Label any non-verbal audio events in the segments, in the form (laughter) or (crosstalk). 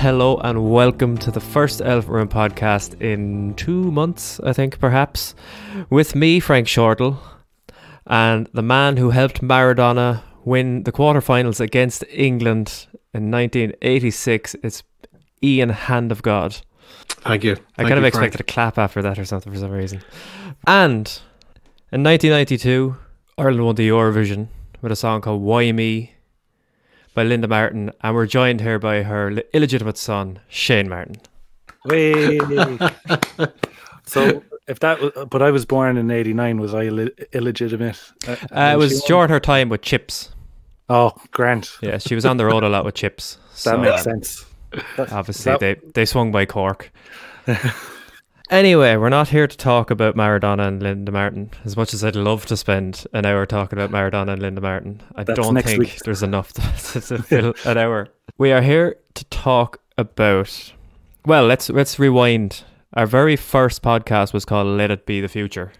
Hello and welcome to the first Elephant Room podcast in two months, I think, perhaps, with me, Frank Shortle, and the man who helped Maradona win the quarterfinals against England in 1986. It's Ian Hand of God. Thank you. I Thank kind of you, expected Frank. a clap after that or something for some reason. And in 1992, Ireland won the Eurovision with a song called Why Me by Linda Martin, and we're joined here by her illegitimate son, Shane Martin. Wait. (laughs) so if that was, but I was born in '89. Was I Ill- illegitimate? Uh, Uh, it was during her time with Chips. Oh, Grant. Yeah, she was on the road a lot with Chips. That so, makes sense. Obviously, that- they, they swung by Cork. (laughs) anyway, we're not here to talk about Maradona and Linda Martin. As much as I'd love to spend an hour talking about Maradona and Linda Martin, I That's don't think week. there's enough to, (laughs) to (laughs) fill an hour. We are here to talk about. Well, let's let's rewind. Our very first podcast was called "Let It Be the Future."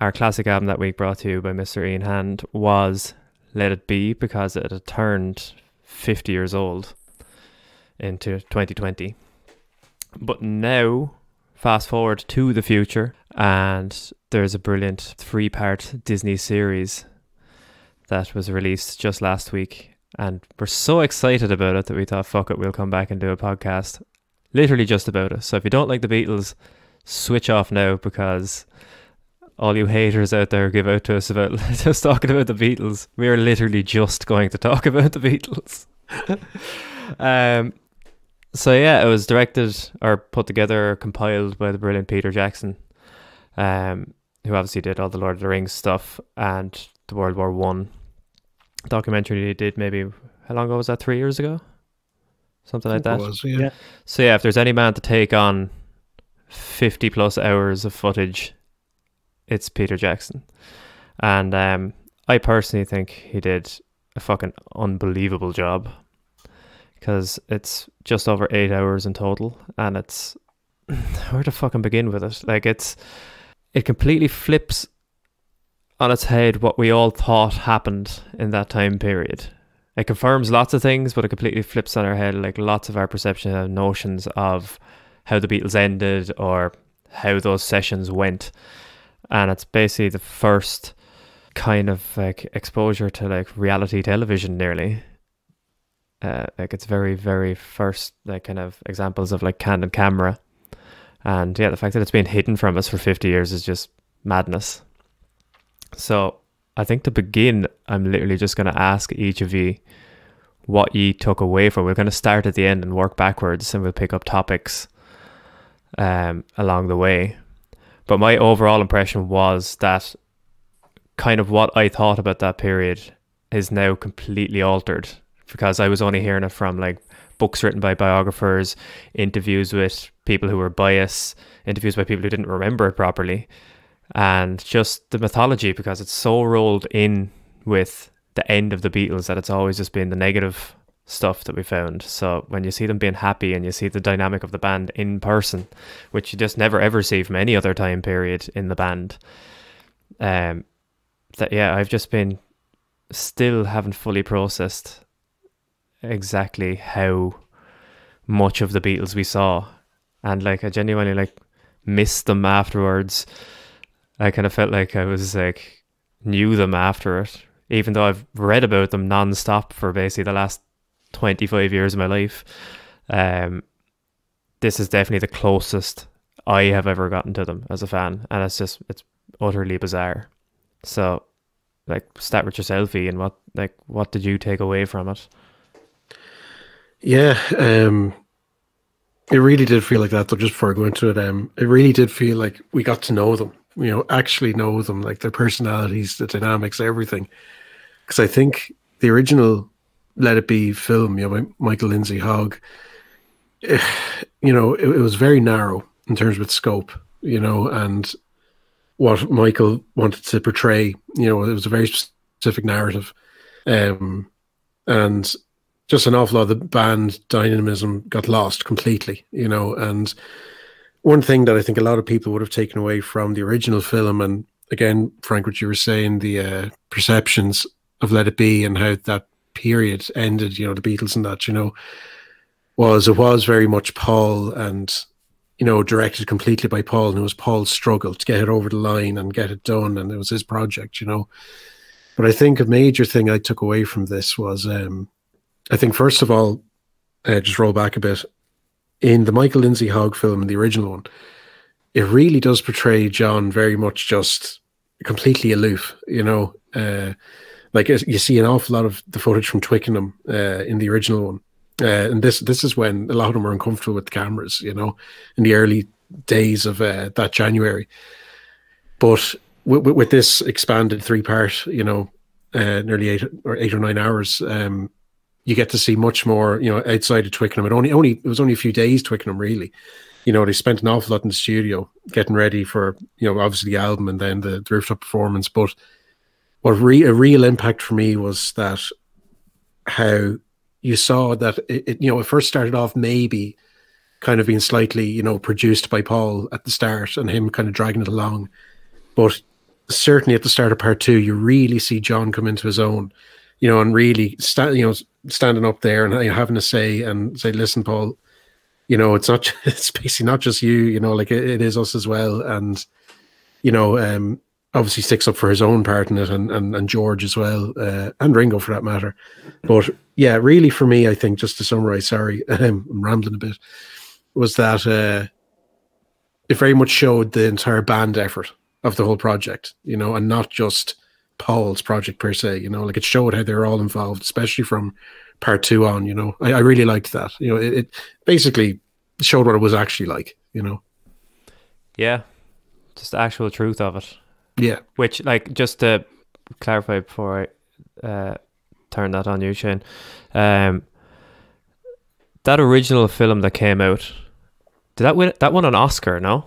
Our classic album that week, brought to you by Mr. Ian Hand, was "Let It Be" because it had turned fifty years old into 2020. But now, fast forward to the future, and there's a brilliant three part Disney series that was released just last week. And we're so excited about it that we thought, fuck it, we'll come back and do a podcast literally just about it. So if you don't like the Beatles, switch off now because all you haters out there give out to us about (laughs) just talking about the Beatles. We are literally just going to talk (laughs) about the Beatles. (laughs) um, so yeah, it was directed or put together, or compiled by the brilliant Peter Jackson, um, who obviously did all the Lord of the Rings stuff and the World War One documentary he did. Maybe how long ago was that? Three years ago, something like that. was, yeah. Yeah. So yeah, if there's any man to take on fifty plus hours of footage, it's Peter Jackson, and um, I personally think he did a fucking unbelievable job because it's just over eight hours in total, and it's (sighs) where to fucking begin with it? Like it's it completely flips on its head what we all thought happened in that time period. It confirms lots of things, but it completely flips on our head like lots of our perception and notions of how the Beatles ended or how those sessions went. And it's basically the first kind of like exposure to like reality television nearly. Uh, like it's very, very first like kind of examples of like candid camera. And yeah, the fact that it's been hidden from us for 50 years is just madness. So I think to begin, I'm literally just going to ask each of you what you took away from. We're going to start at the end and work backwards, and we'll pick up topics um, along the way. But my overall impression was that kind of what I thought about that period is now completely altered because I was only hearing it from like books written by biographers, interviews with people who were biased, interviews by people who didn't remember it properly and just the mythology because it's so rolled in with the end of the Beatles that it's always just been the negative stuff that we found. So when you see them being happy and you see the dynamic of the band in person, which you just never ever see from any other time period in the band, um, that yeah, I've just been still haven't fully processed exactly how much of the Beatles we saw, and like I genuinely like missed them afterwards. I kind of felt like I was like knew them after it, even though I've read about them non-stop for basically the last 25 years of my life. Um, this is definitely the closest I have ever gotten to them as a fan, and it's just it's utterly bizarre. So, like, start with yourself, and what like what did you take away from it? Yeah, um, it really did feel like that. Though, just before I go into it, um, it really did feel like we got to know them. You know, actually know them, like their personalities, the dynamics, everything. Because I think the original "Let It Be" film, you know, by Michael Lindsay Hogg, (sighs) you know, it, it was very narrow in terms of its scope. You know, and what Michael wanted to portray. You know, it was a very specific narrative, um, and just an awful lot of the band dynamism got lost completely, you know. And one thing that I think a lot of people would have taken away from the original film, and again, Frank, what you were saying, the uh, perceptions of Let It Be and how that period ended, you know, the Beatles and that, you know, was it was very much Paul and you know directed completely by Paul, and it was Paul's struggle to get it over the line and get it done, and it was his project, you know. But I think a major thing I took away from this was, um, I think first of all, uh, just roll back a bit in the Michael Lindsay Hogg film, the original one, it really does portray John very much just completely aloof, you know. Uh, like you see an awful lot of the footage from Twickenham uh, in the original one, uh, and this this is when a lot of them were uncomfortable with the cameras, you know, in the early days of uh, that January. But with, with this expanded three part, you know, uh, nearly eight or eight or nine hours, um, you get to see much more, you know, outside of Twickenham. It only only it was only a few days Twickenham really. You know, they spent an awful lot in the studio getting ready for, you know, obviously the album and then the, the rooftop performance. But what re- a real impact for me was that how you saw that it, it, you know, it first started off maybe kind of being slightly, you know, produced by Paul at the start and him kind of dragging it along. But certainly at the start of part two, you really see John come into his own, you know, and really stand, you know, standing up there and having to say and say, listen, Paul, you know, it's not, (laughs) it's basically not just you, you know, like it, it is us as well. And, you know, um, obviously sticks up for his own part in it and, and, and George as well, uh, and Ringo for that matter. But yeah, really for me, I think just to summarize, sorry, (laughs) I'm rambling a bit, was that, uh, it very much showed the entire band effort of the whole project, you know, and not just Paul's project per se, you know, like it showed how they're all involved, especially from part two on, you know. I, I really liked that. You know, it, it basically showed what it was actually like, you know. Yeah. Just the actual truth of it. Yeah. Which like just to clarify before I uh turn that on you, Shane. Um that original film that came out, did that win that won an Oscar, no?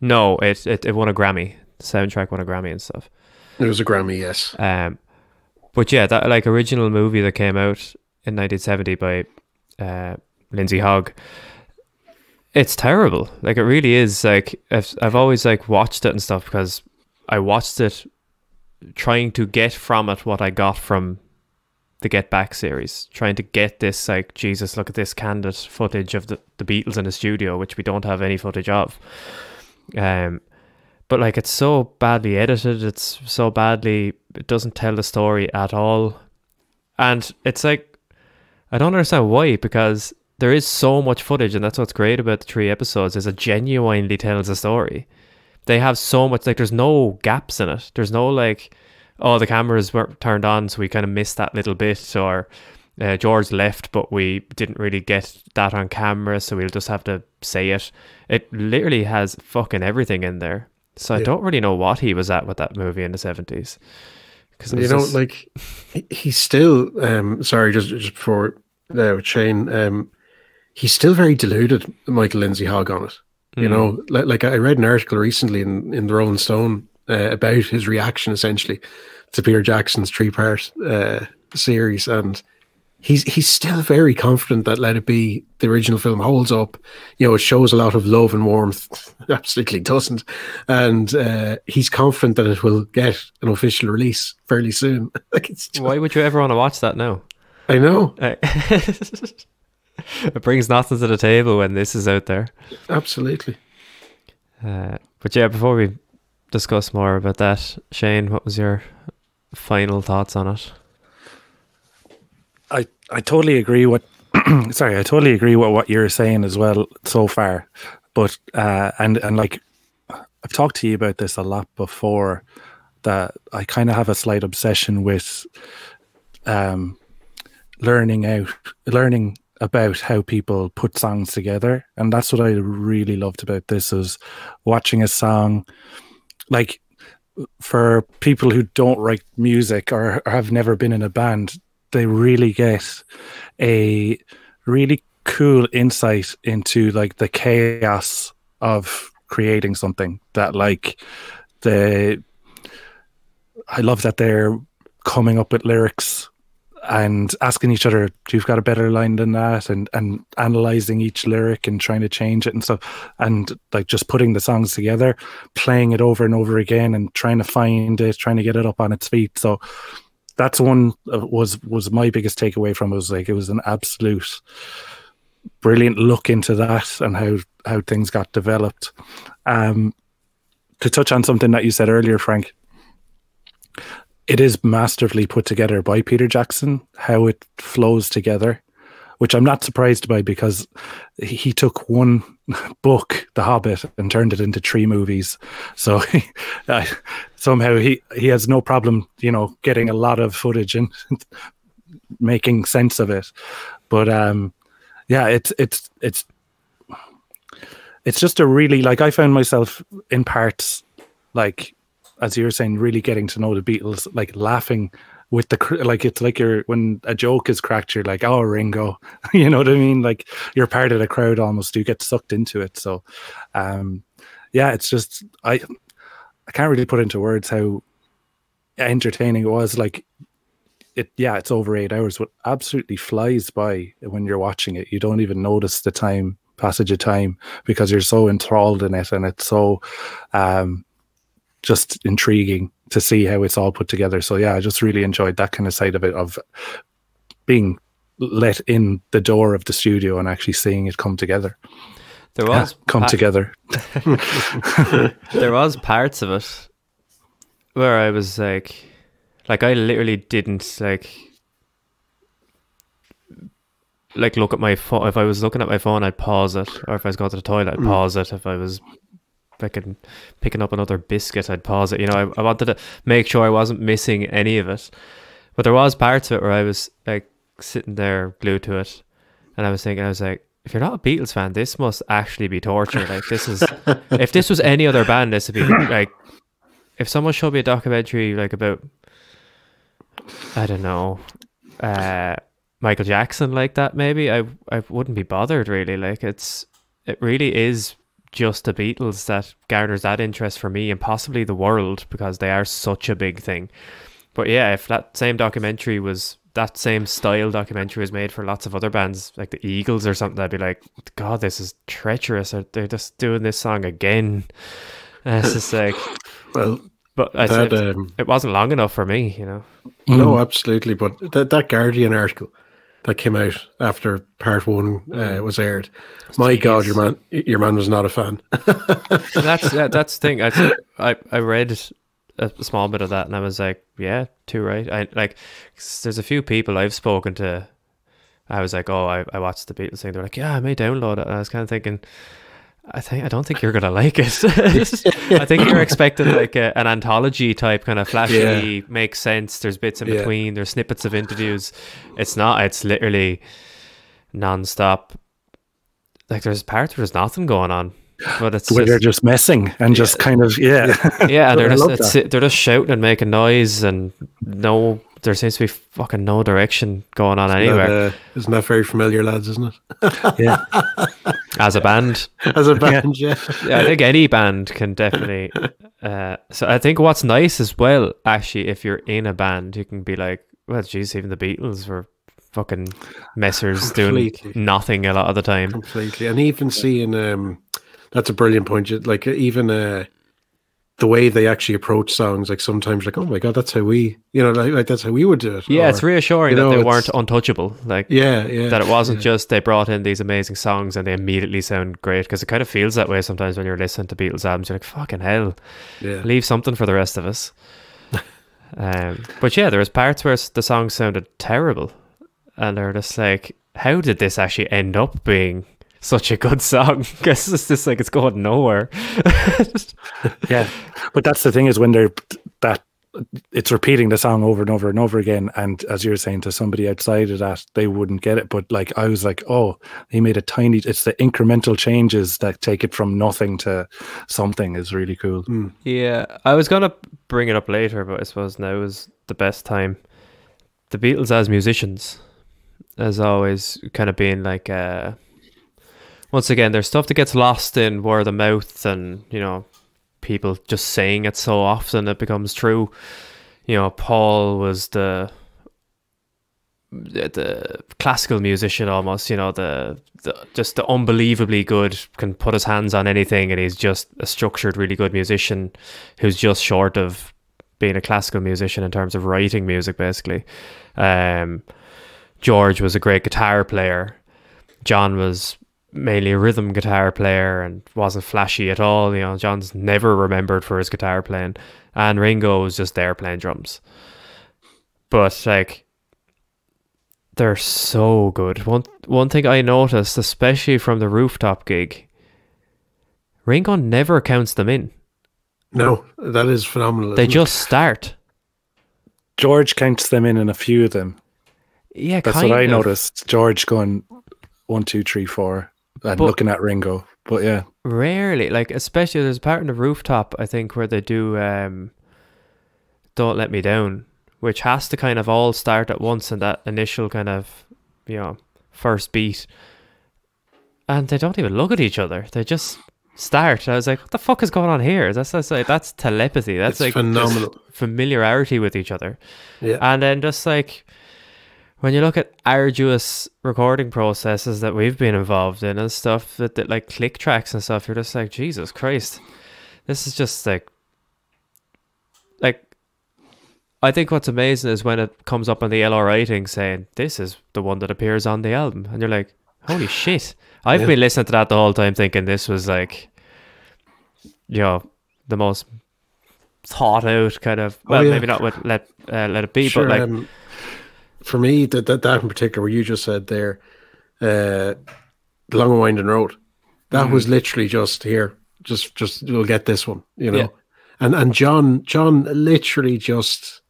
No, it, it it won a Grammy. The soundtrack won a Grammy and stuff. It was a Grammy, yes. Um, but yeah, that like original movie that came out in 1970 by uh, Lindsay Hogg. It's terrible. Like it really is. Like I've I've always like watched it and stuff because I watched it trying to get from it what I got from the Get Back series, trying to get this like Jesus, look at this candid footage of the, the Beatles in the studio, which we don't have any footage of. Um, but like it's so badly edited it's so badly it doesn't tell the story at all. And it's like i don't understand why because there is so much footage and that's what's great about the three episodes is it genuinely tells a story. They have so much like there's no gaps in it. There's no like oh the cameras weren't turned on so we kind of missed that little bit or uh, george left but we didn't really get that on camera so we'll just have to say it. It literally has fucking everything in there so I don't really know what he was at with that movie in the seventies. Because you know, just... like he's still. Um, sorry, just just before uh, Shane, um, he's still very deluded. Michael Lindsay Hogg on it. You mm. know, like, like I read an article recently in in the Rolling Stone uh, about his reaction essentially to Peter Jackson's three part uh, series, and he's he's still very confident that Let It Be, the original film, holds up. You know, it shows a lot of love and warmth. (laughs) Absolutely doesn't, and uh, he's confident that it will get an official release fairly soon. (laughs) like just, Why would you ever want to watch that now? I know. Uh, (laughs) it brings nothing to the table when this is out there. Absolutely. Uh, but yeah, before we discuss more about that, Shane, what was your final thoughts on it? I I totally agree what (clears throat) sorry, I totally agree with what you're saying as well so far. But uh and and like I've talked to you about this a lot before that I kind of have a slight obsession with um learning out learning about how people put songs together and that's what I really loved about this is watching a song like for people who don't write music or, or have never been in a band they really get a really cool insight into like the chaos of creating something that like the I love that they're coming up with lyrics and asking each other, you've got a better line than that, and and analyzing each lyric and trying to change it and stuff, and like just putting the songs together, playing it over and over again, and trying to find it, trying to get it up on its feet. So that's one was was my biggest takeaway from it was like it was an absolute brilliant look into that and how how things got developed. Um, to touch on something that you said earlier, Frank, it is masterfully put together by Peter Jackson. How it flows together, which I'm not surprised by because he took one (laughs) book, The Hobbit, and turned it into three movies. So (laughs) uh, somehow he he has no problem, you know, getting a lot of footage and (laughs) making sense of it. But um, yeah, it's it's it's it's just a really like I found myself in parts like as you were saying, really getting to know the Beatles, like laughing with the like it's like you're when a joke is cracked, you're like, oh Ringo, (laughs) you know what I mean? Like you're part of the crowd almost. You get sucked into it. So, um, yeah, it's just I I can't really put into words how entertaining it was. Like it, yeah, it's over eight hours, but absolutely flies by when you're watching it. You don't even notice the time passage of time because you're so enthralled in it, and it's so um just intriguing to see how it's all put together. So yeah, I just really enjoyed that kind of side of it of being let in the door of the studio and actually seeing it come together. There was yeah, come pa- together. (laughs) there was parts of it where I was like, like I literally didn't like like look at my phone. If I was looking at my phone, I'd pause it, or if I was going to the toilet, I'd mm. pause it. If I was fucking picking up another biscuit, I'd pause it. You know, I, I wanted to make sure I wasn't missing any of it. But there was parts of it where I was like sitting there glued to it, and I was thinking, I was like, if you're not a Beatles fan, this must actually be torture. Like this is, (laughs) if this was any other band, this would be like, if someone showed me a documentary like about, I don't know, uh, Michael Jackson like that, maybe I I wouldn't be bothered really. Like it's it really is just the Beatles that garners that interest for me and possibly the world because they are such a big thing. But yeah, if that same documentary was that same style documentary was made for lots of other bands like the Eagles or something, I'd be like, God, this is treacherous. They're just doing this song again. And (laughs) it's just like, well, but I that, said, um, it wasn't long enough for me, you know. No, absolutely. But that that Guardian article that came out after part one uh, was aired. My Jeez. God, your man, your man was not a fan. that's that, that's the thing. I, (laughs) I I read a small bit of that, and I was like, yeah, too right. I like. There's a few people I've spoken to. I was like, oh, I, I watched the Beatles thing. They're like, yeah, I may download it. And I was kind of thinking, I think I don't think you're gonna (laughs) like it. I think you're expecting like a, an anthology type kind of flashy, yeah. makes sense. There's bits in yeah. between. There's snippets of interviews. It's not. It's literally non-stop. Like there's parts where there's nothing going on, but it's where just, they're just messing and yeah. just kind of yeah, yeah. (laughs) they're just they're just shouting and making noise and no there seems to be fucking no direction going on isn't anywhere. That, uh, isn't that very familiar, lads? Isn't it? (laughs) yeah. As a band, (laughs) as a band, yeah. yeah. I think any band can definitely. (laughs) Uh, so I think what's nice as well, actually, if you're in a band, you can be like, well, geez, even the Beatles were fucking messers Completely. doing nothing a lot of the time. Completely, and even seeing um, that's a brilliant point. Like even uh the way they actually approach songs, like sometimes, like, oh my god, that's how we, you know, like, like that's how we would do it. Yeah, or, it's reassuring you know, that they weren't untouchable. Like, yeah, yeah, that it wasn't yeah. just they brought in these amazing songs and they immediately sound great because it kind of feels that way sometimes when you're listening to Beatles albums. You're like, fucking hell, yeah, leave something for the rest of us. (laughs) um, but yeah, there was parts where the songs sounded terrible, and they're just like, how did this actually end up being such a good song (laughs) because it's just like it's going nowhere. (laughs) yeah, but that's the thing is when they're that it's repeating the song over and over and over again. And as you're saying to somebody outside of that, they wouldn't get it. But like I was like, oh, he made a tiny. It's the incremental changes that take it from nothing to something is really cool. Mm. Yeah, I was gonna bring it up later, but I suppose now is the best time. The Beatles as musicians, as always, kind of being like. Uh, once again, there's stuff that gets lost in word of mouth and, you know, people just saying it so often it becomes true. You know, Paul was the the classical musician almost, you know, the, the just the unbelievably good can put his hands on anything and he's just a structured really good musician who's just short of being a classical musician in terms of writing music, basically. Um, George was a great guitar player. John was mainly a rhythm guitar player and wasn't flashy at all. You know, John's never remembered for his guitar playing, and Ringo was just there playing drums. But like, they're so good. One one thing I noticed, especially from the rooftop gig, Ringo never counts them in. No, that is phenomenal. They isn't it? just start. George counts them in in a few of them. Yeah, That's kind what I of. noticed. George going one, two, three, four, and But- looking at Ringo. But yeah, Rarely, like especially there's a part in the rooftop I think where they do um Don't Let Me Down, which has to kind of all start at once in that initial kind of you know, first beat. And they don't even look at each other. They just start. I was like, what the fuck is going on here? That's that's like that's telepathy. That's It's like phenomenal. familiarity with each other. Yeah. And then just like when you look at arduous recording processes that we've been involved in and stuff that, that like click tracks and stuff, you're just like, Jesus Christ. This is just like like I think what's amazing is when it comes up on the LR writing saying this is the one that appears on the album and you're like, Holy (sighs) shit. I've Yeah. been listening to that the whole time thinking this was like you know, the most thought out kind of Oh, well yeah. maybe not with let uh, let it be Sure, but like um, for me, that, that that in particular, what you just said there, uh, the long and winding road, that Mm. was literally just here. Just, just we'll get this one, you know. Yeah. And and John, John literally just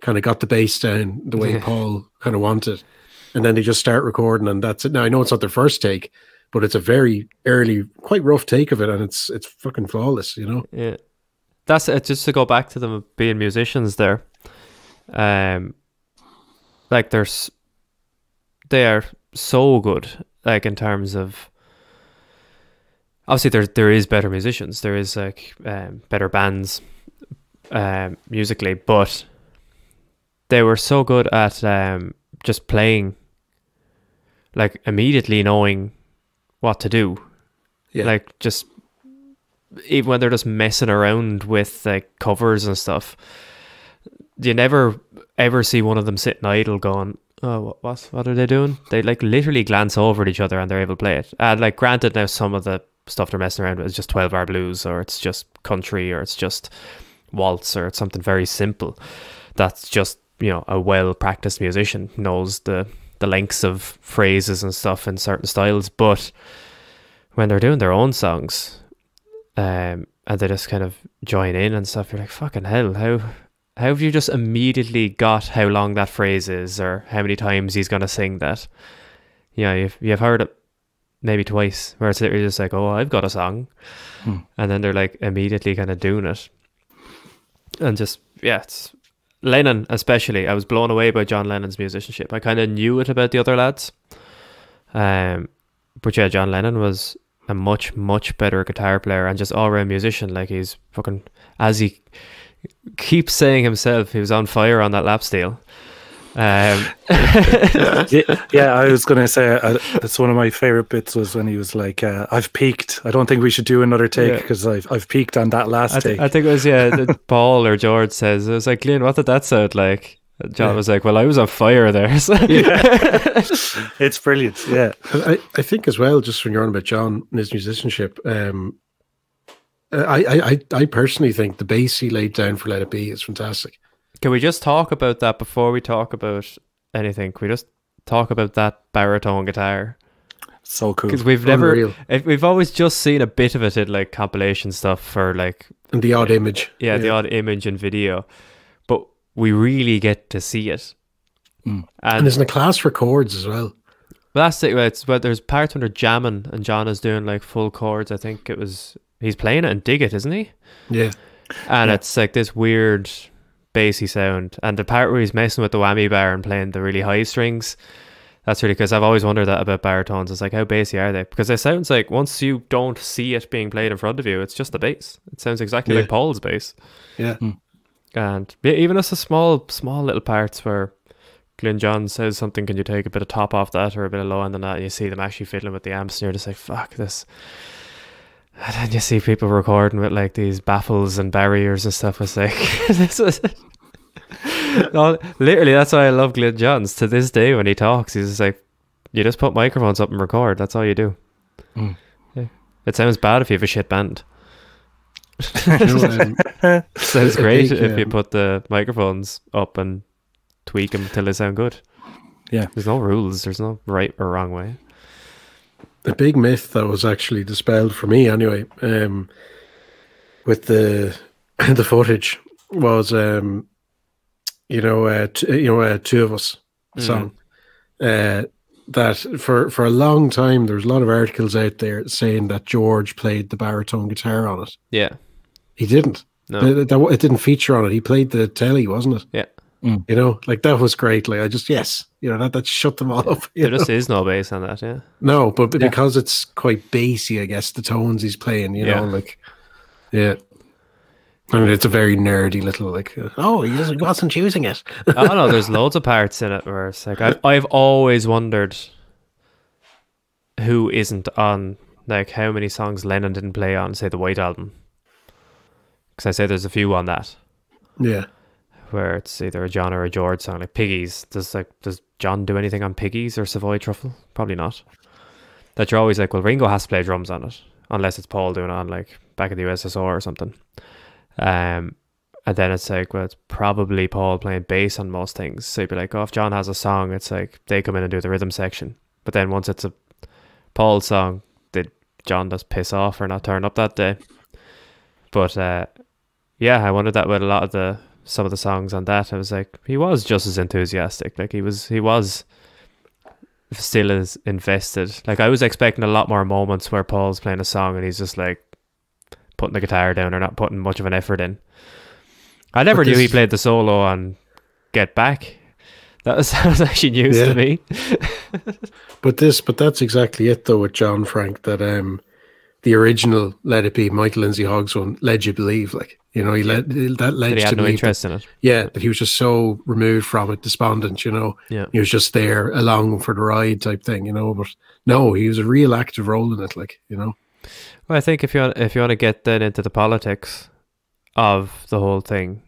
kind of got the bass down the way. Paul kind of wanted, and then they just start recording, and that's it. Now I know it's not their first take, but it's a very early, quite rough take of it, and it's it's fucking flawless, you know. Yeah, that's it. Just to go back to them being musicians, there, um, like there's, they are so good. Like in terms of, obviously there there is better musicians. There is like um, better bands, um, musically, but they were so good at um just playing, like immediately knowing what to do. Yeah. Like just even when they're just messing around with like covers and stuff, you never ever see one of them sitting idle going, "Oh, what what, what are they doing?" They like literally glance over at each other and they're able to play it. And like, granted, now some of the stuff they're messing around with is just twelve hour blues, or it's just country, or it's just waltz, or it's something very simple. That's just you know a well practiced musician knows the the lengths of phrases and stuff in certain styles, but when they're doing their own songs, um, and they just kind of join in and stuff. You're like, fucking hell, how how have you just immediately got how long that phrase is or how many times he's gonna sing that? You know, you've you've heard it maybe twice where it's literally just like, oh, I've got a song, Hmm. and then they're like immediately kind of doing it, and just yeah, it's Lennon especially. I was blown away by John Lennon's musicianship. I kind of knew it about the other lads, um, but yeah, John Lennon was a much much better guitar player and just all round musician. Like he's fucking as he keeps saying himself, he was on fire on that lap steel. Um, (laughs) yeah, yeah, I was going to say uh, that's one of my favorite bits was when he was like, uh, "I've peaked. I don't think we should do another take Yeah. because I've I've peaked on that last I, take." I think it was yeah. that (laughs) Paul or George says it was like, Glyn, what did that sound like? John Yeah. was like, well, I was on fire there. (laughs) So- yeah. it's brilliant. Yeah, I, I think as well, just when you're on about John and his musicianship, um, I, I, I- I personally think the bass he laid down for Let It Be is fantastic. Can we just talk about that before we talk about anything? Can we just talk about that baritone guitar? so cool. Because we've never, Unreal. if we've always just seen a bit of it in like compilation stuff for like And the odd image. yeah, the odd image and video, but we really get to see it. Mm. And And there's in the class records as well. That's it. It's but there's parts when they're jamming and John is doing like full chords. I think it was he's playing it and dig it, isn't he? Yeah. And Yeah. it's like this weird bassy sound. And the part where he's messing with the whammy bar and playing the really high strings, that's really because I've always wondered that about baritones. It's like how bassy are they? Because it sounds like once you don't see it being played in front of you, it's just the bass. It sounds exactly Yeah. like Paul's bass. Yeah. Hmm. And even just the small, small little parts where Glyn Johns says something, can you take a bit of top off that or a bit of low end on that? And you see them actually fiddling with the amps, and you're just like, fuck this. And then you see people recording with like these baffles and barriers and stuff. It's like (laughs) this was no, (laughs) literally that's why I love Glyn Johns. To this day, when he talks, he's just like, "You just put microphones up and record. That's all you do." Mm. Yeah. It sounds bad if you have a shit band. (laughs) You know, sounds great think, if you put the microphones up and tweak them till they sound good. Yeah. There's no rules. There's no right or wrong way. The big myth that was actually dispelled for me anyway um with the (coughs) the footage was um you know uh, t- you know uh, two of us Mm. uh that for for a long time there's a lot of articles out there saying that George played the baritone guitar on it Yeah. he didn't No. It- it didn't feature on it he played the telly wasn't it Yeah. Mm. you know like that was great like I just yes you know that that shut them all up There know? just is no bass on that. Yeah. No, but Yeah. because it's quite bassy, I guess the tones he's playing, you know, like yeah. I mean, it's a very nerdy little like. uh, oh, he wasn't- wasn't using it. I don't know. There's loads of parts in it where it's like I've, I've always wondered who isn't on like how many songs Lennon didn't play on, say the White Album. Because I say there's a few on that yeah, where it's either a John or a George song, like Piggies. Does like does John do anything on Piggies or Savoy Truffle? Probably not. That you're always like, well, Ringo has to play drums on it, unless it's Paul doing it on like back in the USSR or something. Um, and then it's like, well, it's probably Paul playing bass on most things. So you'd be like, oh, if John has a song, it's like they come in and do the rhythm section. But then once it's a Paul song, did John just piss off or not turn up that day? But uh, yeah, I wondered that with a lot of the some of the songs on that. I was like, he was just as enthusiastic. Like he was, he was still as invested. Like I was expecting a lot more moments where Paul's playing a song and he's just like putting the guitar down or not putting much of an effort in. I never But knew he played the solo on Get Back. That was, (laughs) that was actually news Yeah. to me. (laughs) but this, but that's exactly it though with John Frank. That um, the original Let It Be, Michael Lindsay Hoggs one, led you believe, like you know, he led that led That he had to no interest in it. Yeah, that he was just so removed from it, despondent. You know, Yeah. he was just there along for the ride type thing. You know, but no, he was a real active role in it. Like you know, Well, I think if you want, if you want to get then into the politics of the whole thing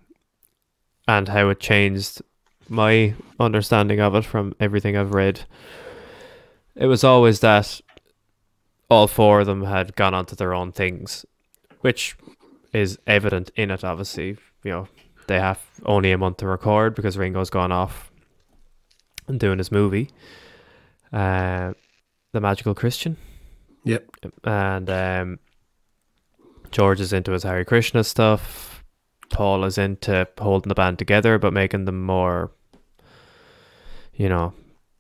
and how it changed my understanding of it from everything I've read, it was always that all four of them had gone on to their own things, which is evident in it. Obviously, you know they have only a month to record because Ringo's gone off and doing his movie, uh, the Magical Christian yep, and um, George is into his Hare Krishna stuff. Paul is into holding the band together, but making them more, you know,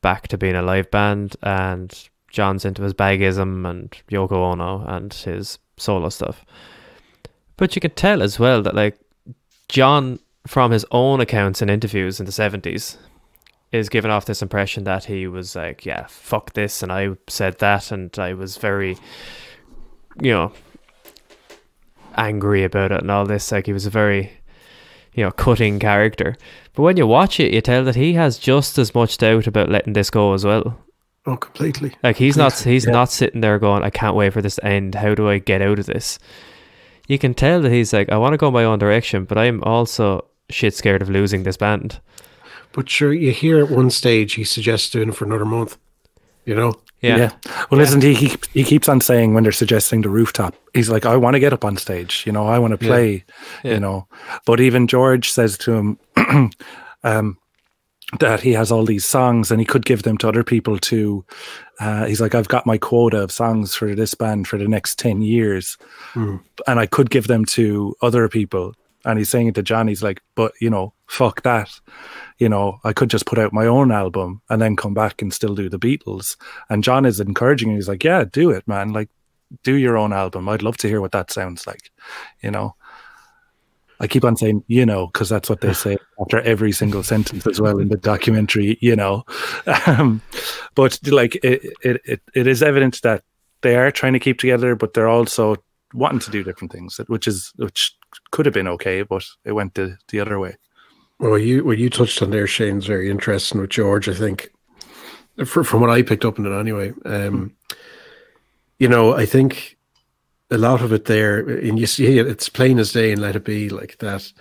back to being a live band. And John's into his bagism and Yoko Ono and his solo stuff. But you can tell as well that, like, John, from his own accounts and interviews in the 70s, is giving off this impression that he was like, yeah, fuck this, and I said that, and I was very, you know, angry about it and all this. Like he was a very, you know, cutting character. But when you watch it, you tell that he has just as much doubt about letting this go as well. Oh, completely. Like he's not, he's Yeah. not sitting there going, I can't wait for this to end. How do I get out of this? You can tell that he's like, I want to go my own direction, but I'm also shit scared of losing this band. But sure, you hear at one stage he suggests doing it for another month. You know, Yeah. Well, isn't he, he? He keeps on saying when they're suggesting the rooftop, he's like, "I want to get up on stage. You know, I want to Yeah. play. Yeah. You know." But even George says to him (clears throat) um, that he has all these songs and he could give them to other people to. Uh, he's like, "I've got my quota of songs for this band for the next ten years, Hmm. and I could give them to other people." And he's saying it to John. He's like, "But you know, fuck that." you know, I could just put out my own album and then come back and still do the Beatles. And John is encouraging him. He's like, yeah, do it, man. Like, do your own album. I'd love to hear what that sounds like, you know. I keep on saying, you know, because that's what they say (laughs) after every single sentence as well in the documentary, you know. (laughs) Um, but like, it, it, it, it is evident that they are trying to keep together, but they're also wanting to do different things, which is, which could have been okay, but it went the, the other way. Well, you what you touched on there, Shane, is very interesting with George. I think, from what I picked up in it anyway, um, you know, I think a lot of it there, and you see it. It's plain as day and Let It Be like that.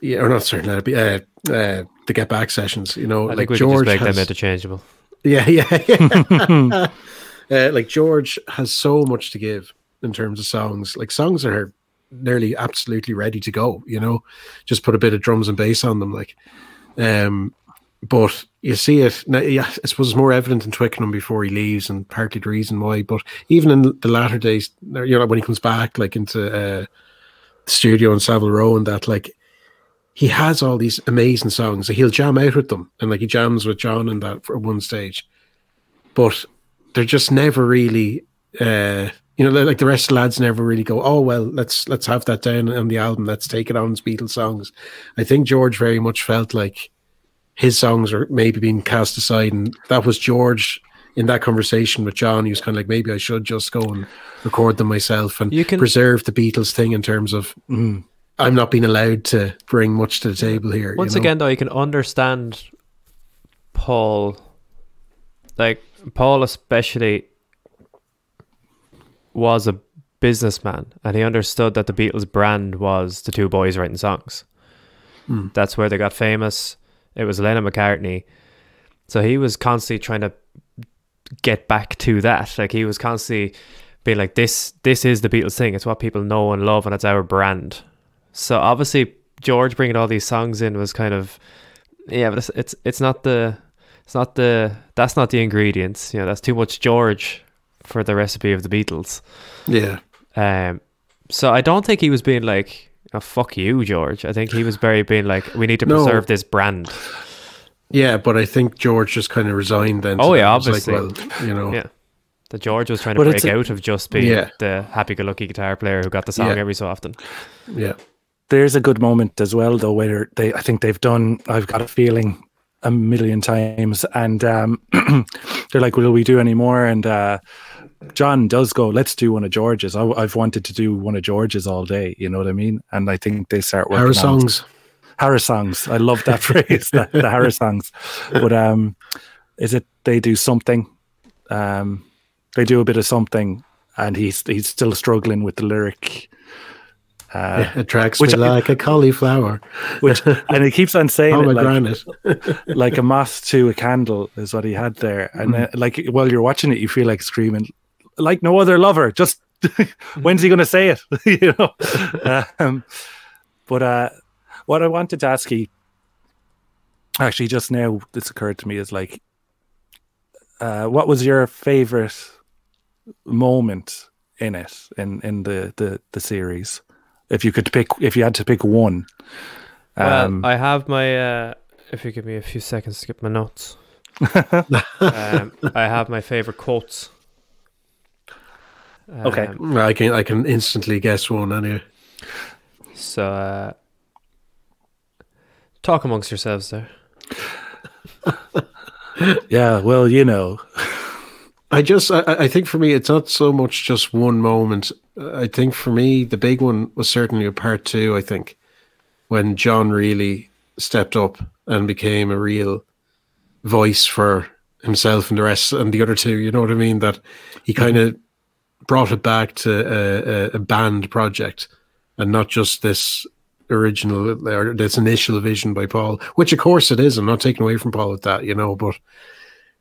Yeah, or not sorry, Let It Be. Uh, uh, the Get Back sessions. You know, I like George make has, them interchangeable. Yeah, yeah, yeah. (laughs) (laughs) uh, like George has so much to give in terms of songs. Like songs are nearly absolutely ready to go. You know, just put a bit of drums and bass on them. Like, um, but you see it. Now, yeah, I suppose it's more evident in Twickenham before he leaves, and partly the reason why. But even in the latter days, you know, when he comes back, like into uh, the studio in Savile Row, and that, like, he has all these amazing songs. He'll jam out with them, and like he jams with John and that for one stage, but they're just never really. Uh, you know, like the rest of the lads never really go, oh well, let's let's have that down on the album. Let's take it on as Beatles songs. I think George very much felt like his songs are maybe being cast aside, and that was George in that conversation with John. He was kind of like, maybe I should just go and record them myself and You can- preserve the Beatles thing in terms of Mm. I'm not being allowed to bring much to the table here. you Once know? again, though, you can understand Paul, like Paul especially, was a businessman, and he understood that the Beatles brand was the two boys writing songs. Hmm. That's where they got famous. It was Lennon McCartney, so he was constantly trying to get back to that. Like he was constantly being like, "This, this is the Beatles thing. It's what people know and love, and it's our brand." So obviously, George bringing all these songs in was kind of, yeah, but it's it's, it's not the, it's not the, that's not the ingredients. You know, that's too much George for the recipe of the Beatles. yeah, Um, so I don't think he was being like, oh, "Fuck you, George." I think he was very being like, "We need to No. preserve this brand." yeah, but I think George just kind of resigned then. Oh, yeah, that. It was like, obviously. well, you know, Yeah. That George was trying to But break a- out of just being Yeah. the happy-go-lucky guitar player who got the song Yeah. every so often. yeah, There's a good moment as well, though, where they, I think they've done, I've got a feeling a million times, and um, (clears throat) they're like, "Will we do any more?" And uh, John does go, "Let's do one of George's." I, I've wanted to do one of George's all day. You know what I mean? And I think they start working Harrisongs. Harris songs. I love that (laughs) phrase, the, the Harrisongs. But um, is it they do something? Um, they do a bit of something, and he's he's still struggling with the lyric. Uh, It attracts which me I- like a cauliflower. which and he keeps on saying it like, Pomegranate. like a moth to a candle is what he had there, and then, like while you're watching it, you feel like screaming, like no other lover. Just (laughs) when's he going to say it? (laughs) you know. Um, but uh, what I wanted to ask you, actually, just now, this occurred to me is like, uh, what was your favorite moment in it in in the the the series? If you could pick, if you had to pick one. Well, Um, I have my. Uh, if you give me a few seconds to get my notes, (laughs) um, I have my favorite quotes. Okay. Um, I can I can instantly guess one anyway. So, uh, talk amongst yourselves there. (laughs) Yeah, well, you know, I just I, I think for me it's not so much just one moment. I think for me the big one was certainly a part two. I think when John really stepped up and became a real voice for himself and the rest and the other two. You know what I mean? That he kind of brought it back to a, a, band project and not just this original or this initial vision by Paul, which of course it is. I'm not taking away from Paul with that, you know, but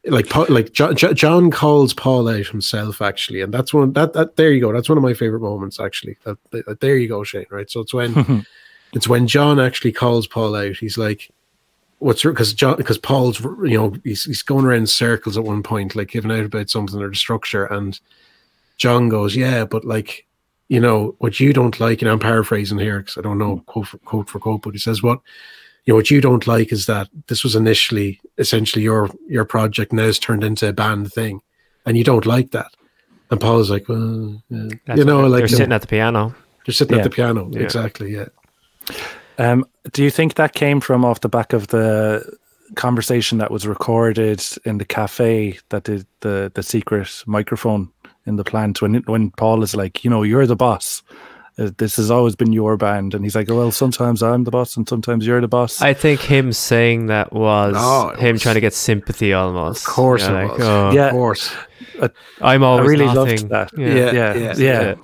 like Paul, like John, John calls Paul out himself actually, and that's one that that there you go. That's one of my favorite moments actually. That, that- there you go, Shane. Right, so it's when (laughs) it's when John actually calls Paul out. He's like, "What's because John because Paul's you know he's he's going around in circles at one point, like giving out about something or the structure, and John goes, "Yeah, but like." You know what you don't like, and I'm paraphrasing here because I don't know quote for quote for quote, but he says what you know what you don't like is that this was initially essentially your your project now it's turned into a band thing and you don't like that and paul's like well yeah. You know like they're know, sitting at the piano. they're sitting Yeah. at the piano Yeah. exactly yeah Um, do you think that came from off the back of the conversation that was recorded in the cafe that did the the secret microphone in the plant when when Paul is like, you know, you're the boss. Uh, This has always been your band, and he's like, "Well, sometimes I'm the boss, and sometimes you're the boss." I think him saying that was No, him was- trying to get sympathy almost. Of course You know, it like, was. oh, Yeah. Of course. I'm I always really nothing. loved that. Yeah. Yeah. yeah, yeah. yeah,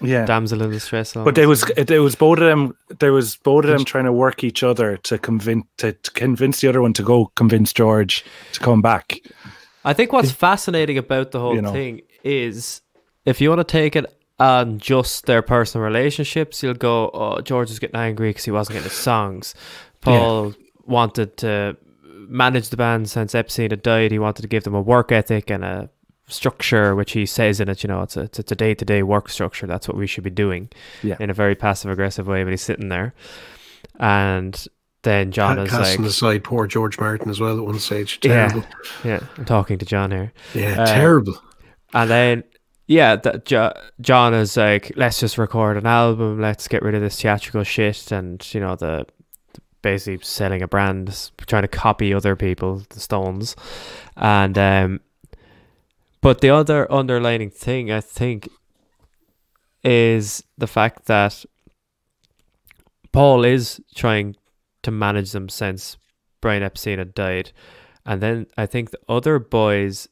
yeah. Damsel in distress. But there was almost. there was both of them. There was both of them trying to work each other to convince to, to convince the other one to go convince George to come back. I think what's fascinating about the whole you know. thing is if you want to take it on just their personal relationships, you'll go, oh, George is getting angry because he wasn't getting his songs. Paul wanted to manage the band since Epstein had died. He wanted to give them a work ethic and a structure, which he says in it, you know, it's a, it's a day-to-day work structure. That's what we should be doing Yeah. in a very passive-aggressive way, but he's sitting there. And then John is Casting like, aside poor George Martin as well at one stage. Yeah. Yeah, I'm talking to John here. Yeah, Uh, terrible. And then, yeah, that jo- John is like, let's just record an album. Let's get rid of this theatrical shit. And, you know, the basically selling a brand, trying to copy other people, the Stones. And, um, but the other underlining thing, I think, is the fact that Paul is trying to manage them since Brian Epstein had died. And then I think the other boys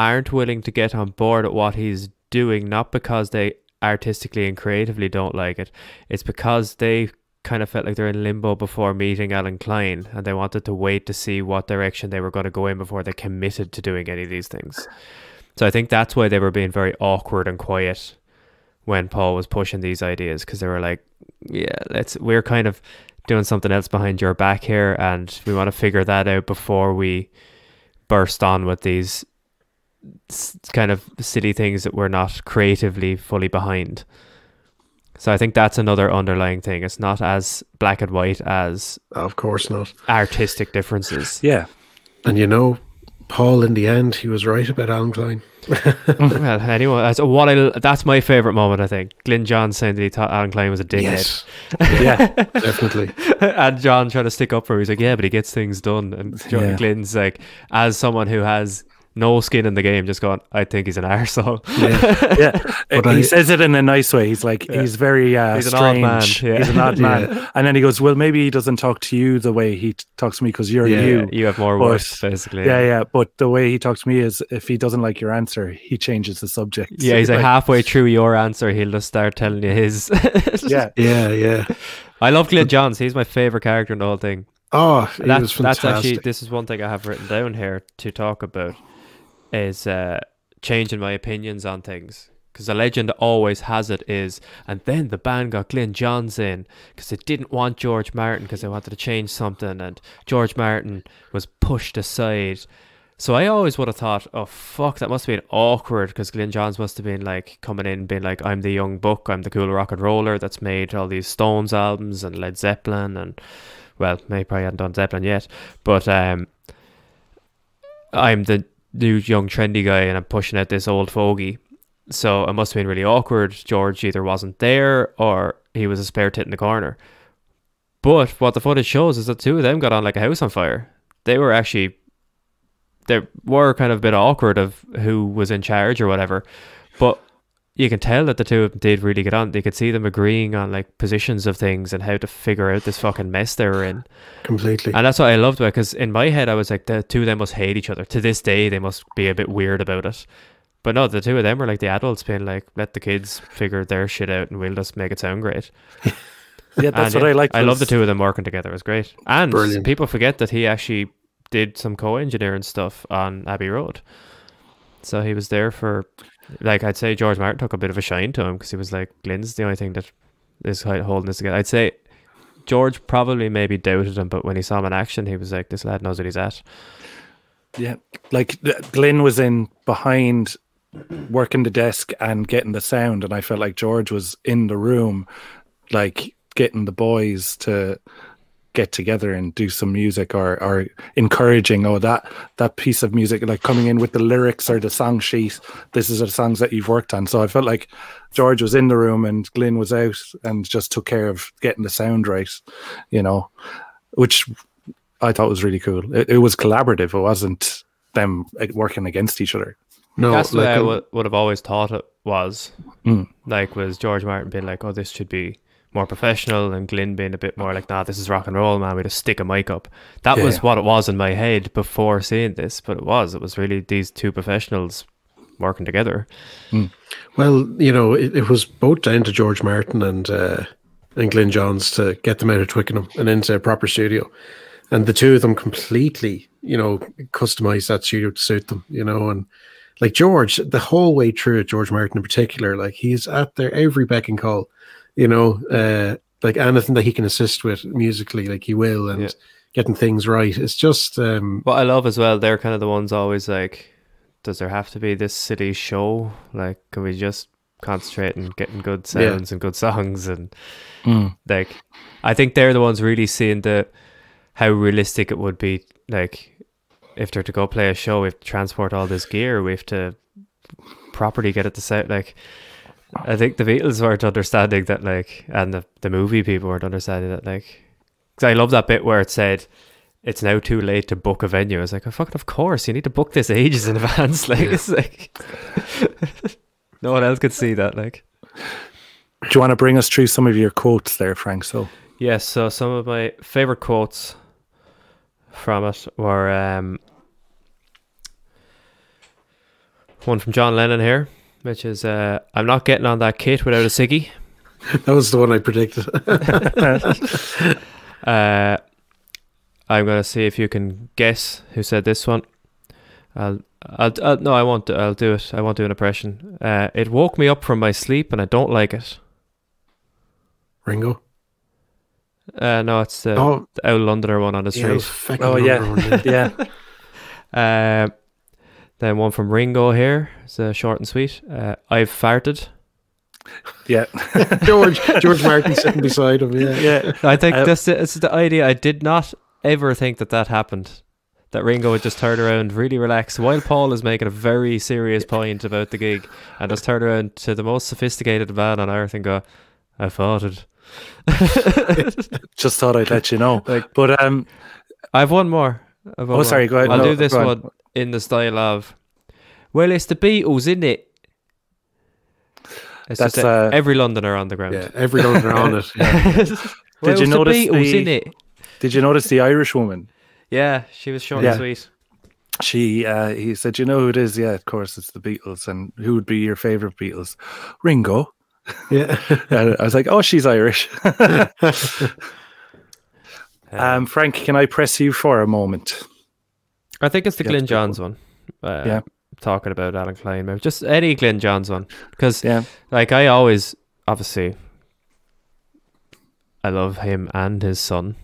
aren't willing to get on board at what he's doing, not because they artistically and creatively don't like it. It's because they kind of felt like they're in limbo before meeting Allen Klein and they wanted to wait to see what direction they were going to go in before they committed to doing any of these things. So I think that's why they were being very awkward and quiet when Paul was pushing these ideas because they were like, yeah, let's we're kind of doing something else behind your back here and we want to figure that out before we burst on with these kind of silly things that we're not creatively fully behind. So I think that's another underlying thing. It's not as black and white as Of course not. artistic differences. (laughs) Yeah, And you know, Paul, in the end, he was right about Allen Klein. (laughs) Mm, well, anyway, that's what I. That's my favorite moment. I think Glyn John saying that he thought Allen Klein was a dickhead, Yes, (laughs) yeah, definitely. and John trying to stick up for. him. He's like, yeah, but he gets things done. And John Yeah. Glyn's like, as someone who has no skin in the game, just going, I think he's an (laughs) arsehole. Yeah. yeah. (laughs) But he I- says it in a nice way. He's like, Yeah. he's very uh, He's an odd strange. man, yeah. He's an odd (laughs) Yeah. man. And then he goes, well, maybe he doesn't talk to you the way he t- talks to me because you're Yeah. you. you have more But- worth, basically. Yeah, yeah. But the way he talks to me is if he doesn't like your answer, he changes the subject. Yeah, he's like, halfway through your answer, he'll just start telling you his. yeah, Yeah, yeah. I love Glyn Johns. He's my favorite character in the whole thing. Oh, he that's was that's actually this is one thing I have written down here to talk about is uh, changing my opinions on things because the legend always has it is and then the band got Glyn Johns in because they didn't want George Martin because they wanted to change something and George Martin was pushed aside. So I always would have thought, oh fuck, that must have been awkward because Glyn Johns must have been like coming in, being like, I'm the young buck, I'm the cool rock and roller that's made all these Stones albums and Led Zeppelin and well, maybe probably hadn't done Zeppelin yet, but um, I'm the new young trendy guy and I'm pushing out this old fogey. So it must have been really awkward. George either wasn't there or he was a spare tit in the corner. But what the footage shows is that two of them got on like a house on fire. They were actually they were kind of a bit awkward of who was in charge or whatever. But you can tell that the two of them did really get on. You could see them agreeing on like positions of things and how to figure out this fucking mess they were in. completely. And that's what I loved about because in my head I was like the two of them must hate each other. To this day they must be a bit weird about it. But no, the two of them were like the adults being like, let the kids figure their shit out and we'll just make it sound great. (laughs) yeah. That's And what yeah, I like. I love the two of them working together. It was great. And Brilliant. people forget that he actually did some co-engineering stuff on Abbey Road. So he was there for, like I'd say George Martin took a bit of a shine to him because he was like, Glyn's the only thing that is holding this together. I'd say George probably maybe doubted him, but when he saw him in action, he was like, this lad knows what he's at. Yeah, like Glyn was in behind working the desk and getting the sound, and I felt like George was in the room, like getting the boys to get together and do some music or or encouraging oh that that piece of music like coming in with the lyrics or the song sheet this is the songs that you've worked on so i felt like george was in the room and glyn was out and just took care of getting the sound right you know which i thought was really cool it, it was collaborative it wasn't them working against each other No, That's what like, I um, would, would have always thought it was. Mm. Like, was George Martin being like, oh, this should be more professional, and Glyn being a bit more like, nah, this is rock and roll, man. We just stick a mic up. That Yeah, was yeah. what it was in my head before seeing this, but it was. It was really these two professionals working together. Well, you know, it, it was both down to George Martin and uh, and Glyn Johns to get them out of Twickenham and into a proper studio, and the two of them completely, you know, customized that studio to suit them, you know, and like George, the whole way through it, George Martin in particular, like he's at their every beck and call, you know, uh, like anything that he can assist with musically, like he will, and Yeah. getting things right. It's just, um, What I love as well, they're kind of the ones always like, does there have to be this city show? Like, can we just concentrate on getting good Yeah. sounds and good songs? And Mm. like, I think they're the ones really seeing the how realistic it would be. Like, if they're to go play a show, we have to transport all this gear. We have to properly get it to set like. I think the Beatles weren't understanding that, like, and the the movie people weren't understanding that, like. Because I love that bit where it said, "It's now too late to book a venue." I was like, "Oh fucking of course, you need to book this ages in advance." (laughs) Like, it's like (laughs) no one else could see that. Like, Do you want to bring us through some of your quotes there, Frank? So Yes, so some of my favorite quotes from it were um, one from John Lennon here, which is uh, I'm not getting on that kit without a ciggy. (laughs) that was the one I predicted. (laughs) Uh, I'm gonna see if you can guess who said this one. I'll, I'll, I'll no, I won't. do- I'll do it. I won't do an impression. Uh, it woke me up from my sleep, and I don't like it. Ringo. Uh, no, it's the, Oh, the old Londoner one on the yeah, street. was fucking Oh, yeah. (laughs) yeah, Uh, then one from Ringo here. It's uh, short and sweet. Uh, I've farted. yeah, (laughs) George George Martin sitting beside him. Yeah, yeah. I think Uh, this is the idea. I did not ever think that that happened. That Ringo would just turn around, really relax, while Paul is making a very serious point about the gig, and just turn around to the most sophisticated man on earth and go, "I farted." (laughs) Just thought I'd let you know. Like- but um, I've one more. I've one oh, more. sorry. Go ahead. I'll No, do this on. one in the style of, "Well, it's the Beatles, isn't it?" It's That's, just uh, every Londoner on the ground. yeah. Every Londoner on it. Yeah. (laughs) well, you it's notice the Beatles, the- innit? Did you notice the Irish woman? Yeah, she was short Yeah. and sweet. She, uh, he said, "You know who it is? Yeah, of course, it's the Beatles. And who would be your favorite Beatles? Ringo." yeah. (laughs) And I was like, "Oh, she's Irish." (laughs) um, Frank, can I press you for a moment? I think it's the Yeah, Glyn it's a good Johns one. Uh, Yeah. Talking about Allen Klein, maybe just any Glyn Johns one. Because, Yeah, like, I always, obviously, I love him and his son,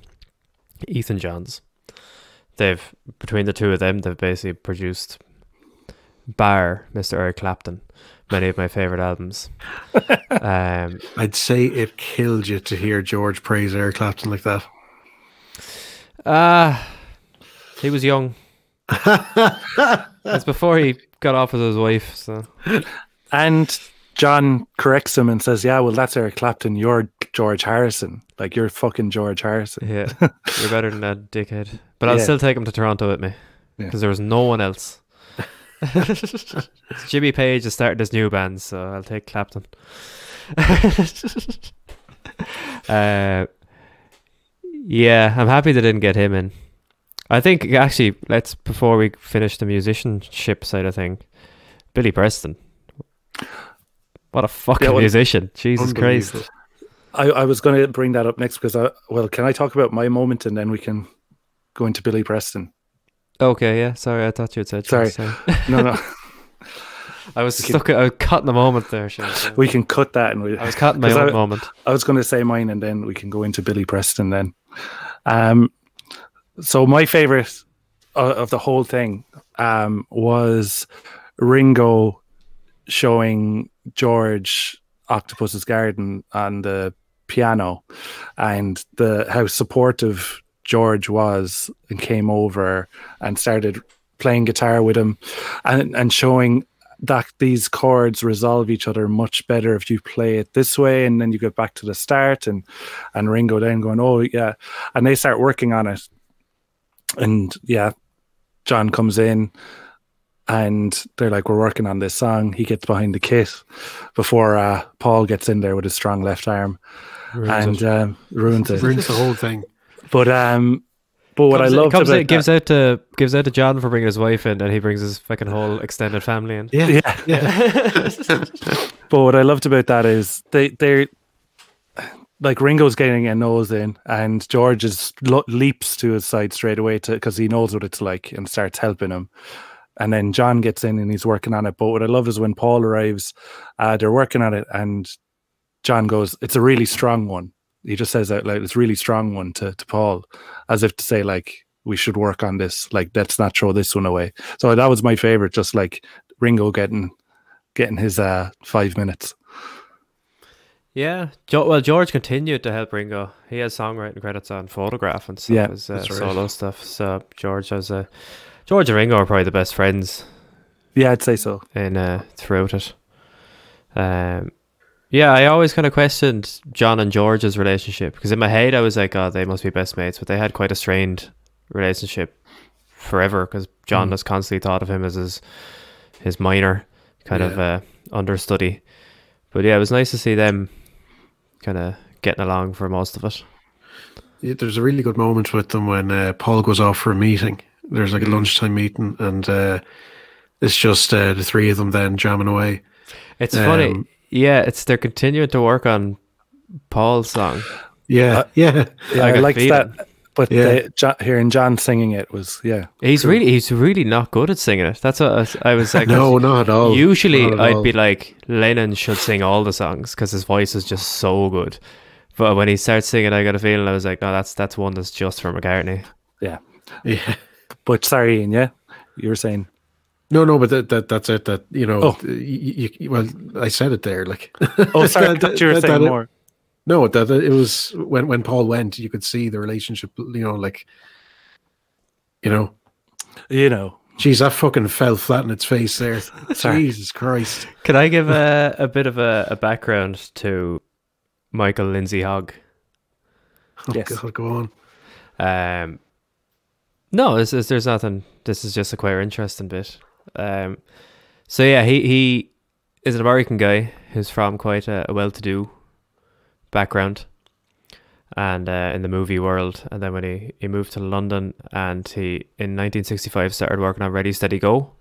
Ethan Johns. They've, between the two of them, they've basically produced, bar Mr. Eric Clapton, many of my favorite albums. (laughs) um, I'd say it killed you to hear George praise Eric Clapton like that. Ah, he was young. It's before he got off with his wife. So and John corrects him and says, "Yeah, well, that's Eric Clapton. You're George Harrison. Like you're fucking George Harrison." yeah, you're better than that, dickhead. But I'll Yeah. still take him to Toronto with me Yeah. because there was no one else. (laughs) Jimmy Page has started his new band, so I'll take Clapton. (laughs) (laughs) uh, yeah, I'm happy they didn't get him in. I think actually, let's before we finish the musicianship side of thing, Billy Preston. What a fucking Yeah, well, musician! Jesus Christ! I, I was going to bring that up next because I well, can I talk about my moment and then we can go into Billy Preston? Okay, yeah. Sorry, I thought you had said. Sorry. Sorry. (laughs) No, no, (laughs) I was We can- stuck. I was caught in the moment there. We can cut that and we. I was caught in my (laughs) own I- moment. I was going to say mine, and then we can go into Billy Preston. Then, um, so my favorite uh, of the whole thing um, was Ringo showing George Octopus's Garden on the piano, and the how supportive George was and came over and started playing guitar with him, and and showing that these chords resolve each other much better if you play it this way and then you get back to the start and and Ringo then going oh yeah and they start working on it and yeah John comes in and they're like, "We're working on this song." He gets behind the kit before uh, Paul gets in there with his strong left arm and um, ruins it. Ruins the whole thing. But um, but what comes, I love comes about it gives out to gives out to John for bringing his wife in, and he brings his fucking whole extended family in. Yeah. Yeah. Yeah. (laughs) But what I loved about that is they they're like Ringo's getting a nose in, and George is leaps to his side straight away to because he knows what it's like and starts helping him. And then John gets in and he's working on it. But what I love is when Paul arrives, uh, they're working on it, and John goes, "It's a really strong one." He just says like it's a really strong one to to Paul, as if to say like we should work on this. Like let's not throw this one away. So that was my favorite. Just like Ringo getting getting his uh five minutes. Yeah, jo- well, George continued to help Ringo. He has songwriting credits on Photograph and stuff Yeah, as uh, right. solo stuff. So George has a George and Ringo are probably the best friends Yeah, I'd say so. in uh, throughout it. Um, yeah, I always kind of questioned John and George's relationship because in my head I was like, oh, they must be best mates, but they had quite a strained relationship forever because John Mm. has constantly thought of him as his his minor kind of uh, understudy. But yeah, it was nice to see them kind of getting along for most of it. Yeah, There's a really good moment with them when uh, Paul goes off for a meeting. There's like a lunchtime meeting, and uh, it's just uh, the three of them then jamming away. It's funny, Um, yeah. It's they're continuing to work on Paul's song. Yeah, Uh, yeah, Yeah, I I, could liked feel that. But Yeah. the, jo- hearing John singing it was yeah. He's really, he's really not good at singing it. That's what I was, I was like. no, not at all. Usually, at I'd all. be like, Lennon should sing all the songs because his voice is just so good. But when he starts singing, I got a feeling I was like, no, that's that's one that's just for McCartney. Yeah. Yeah. (laughs) But sorry, Ian, yeah, you were saying No, no, but that, that that's it. That you know, Oh. you, you, well, I said it there. Like, Oh, sorry, (laughs) I That- thought you were that- saying that- more. No, that that it was when when Paul went, you could see the relationship. You know, like, you know, You know, geez, that fucking fell flat in its face there. (laughs) Jesus Christ. Can I give a, a bit of a, a background to Michael Lindsay Hogg? Oh Yes. God, go on. Um, no, this is, there's nothing. This is just a quite interesting bit. Um, so yeah, he he is an American guy who's from quite a, a well-to-do background, and uh, in the movie world. And then when he he moved to London, and he in 1965 started working on Ready Steady Go,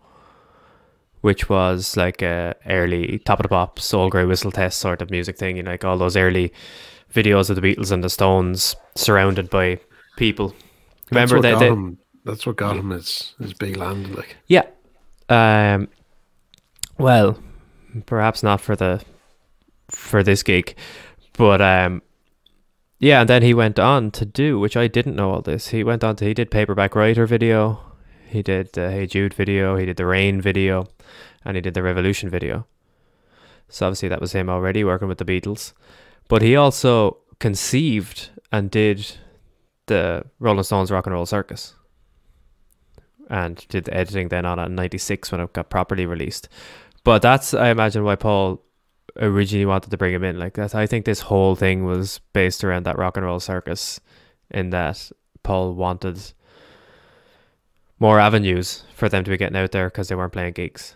which was like a early top of the Pops Old Grey whistle test sort of music thing. You know, like all those early videos of the Beatles and the Stones surrounded by people. Remember what they, they. That's what got him his his big land. Like, yeah. Um well, perhaps not for the for this gig. But um yeah, and then he went on to do, which I didn't know all this. He went on to he did paperback writer video, he did the Hey Jude video, he did the Rain video, and he did the Revolution video. So obviously that was him already working with the Beatles. But he also conceived and did the Rolling Stones Rock and Roll Circus and did the editing then on it in 96 when it got properly released. But that's, I imagine, why Paul originally wanted to bring him in. Like that, I think this whole thing was based around that rock and roll circus, in that Paul wanted more avenues for them to be getting out there because they weren't playing gigs,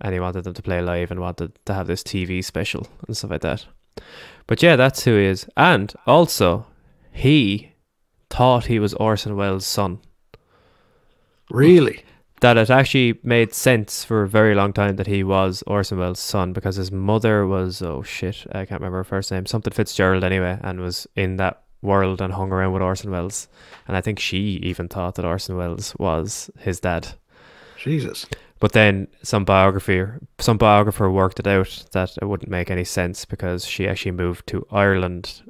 and he wanted them to play live and wanted to have this TV special and stuff like that. But yeah, that's who he is, and also he thought he was Orson Welles' son really? That it actually made sense for a very long time that he was Orson Welles' son because his mother was oh shit I can't remember her first name something Fitzgerald anyway and was in that world and hung around with Orson Welles and I think she even thought that Orson Welles was his dad Jesus. but then some biography some biographer worked it out that it wouldn't make any sense because she actually moved to Ireland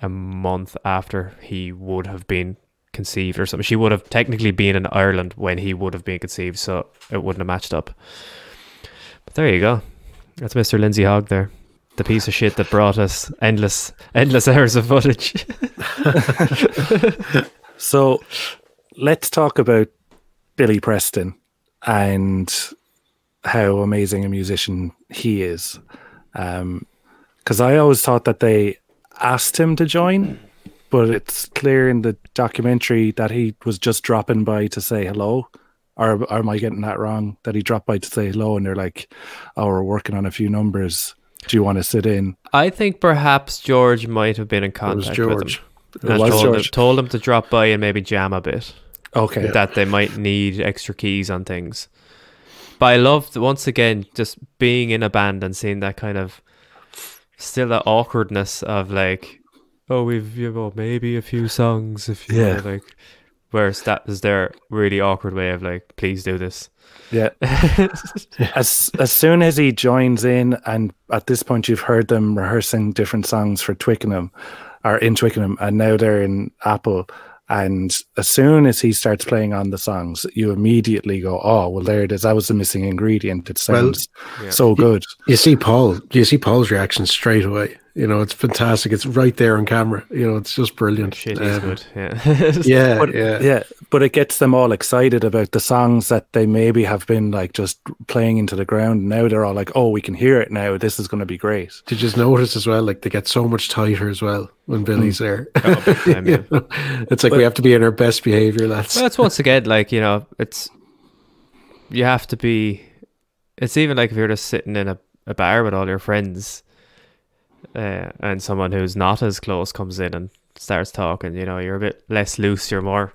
a month after he would have been conceived or something. She would have technically been in Ireland when he would have been conceived, so it wouldn't have matched up. But there you go. That's Mr. Lindsay Hogg there. The piece of shit that brought us endless endless (laughs) hours of footage. (laughs) So let's talk about Billy Preston and how amazing a musician he is. Um, because I always thought that they asked him to join, but it's clear in the documentary that he was just dropping by to say hello Or, or am I getting that wrong? That he dropped by to say hello, and they're like, "Oh, we're working on a few numbers. Do you want to sit in?" I think perhaps George might have been in It was contact with him. George. It and was told, Him, George. told him to drop by and maybe jam a bit. Okay, that they might need extra keys on things. But I loved once again just being in a band and seeing that kind of still the awkwardness of like, oh, we've you know maybe a few songs if you Yeah. know, like, whereas that is was their really awkward way of like, please do this. yeah. (laughs) as as soon as he joins in, and at this point you've heard them rehearsing different songs for Twickenham, or in Twickenham, and now they're in Apple. And as soon as he starts playing on the songs, you immediately go, "Oh, well, there it is. That was the missing ingredient. It Well, sounds Yeah. so good." You see Paul. You see Paul's reaction straight away. You know, it's fantastic. It's right there on camera. You know, it's just brilliant. Shit, he's Um, good. Yeah. (laughs) Yeah, (laughs) But, yeah. yeah, but it gets them all excited about the songs that they maybe have been like just playing into the ground. Now they're all like, "Oh, we can hear it now. This is going to be great." Did you just notice as well? Like they get so much tighter as well when Billy's there. Oh, time, (laughs) yeah. You know, it's like we have to be in our best behavior, lads. Well, that's once again like you know, it's you have to be. It's even like if you're just sitting in a, a bar with all your friends, uh, and someone who's not as close comes in and starts talking. You know, you're a bit less loose. You're more,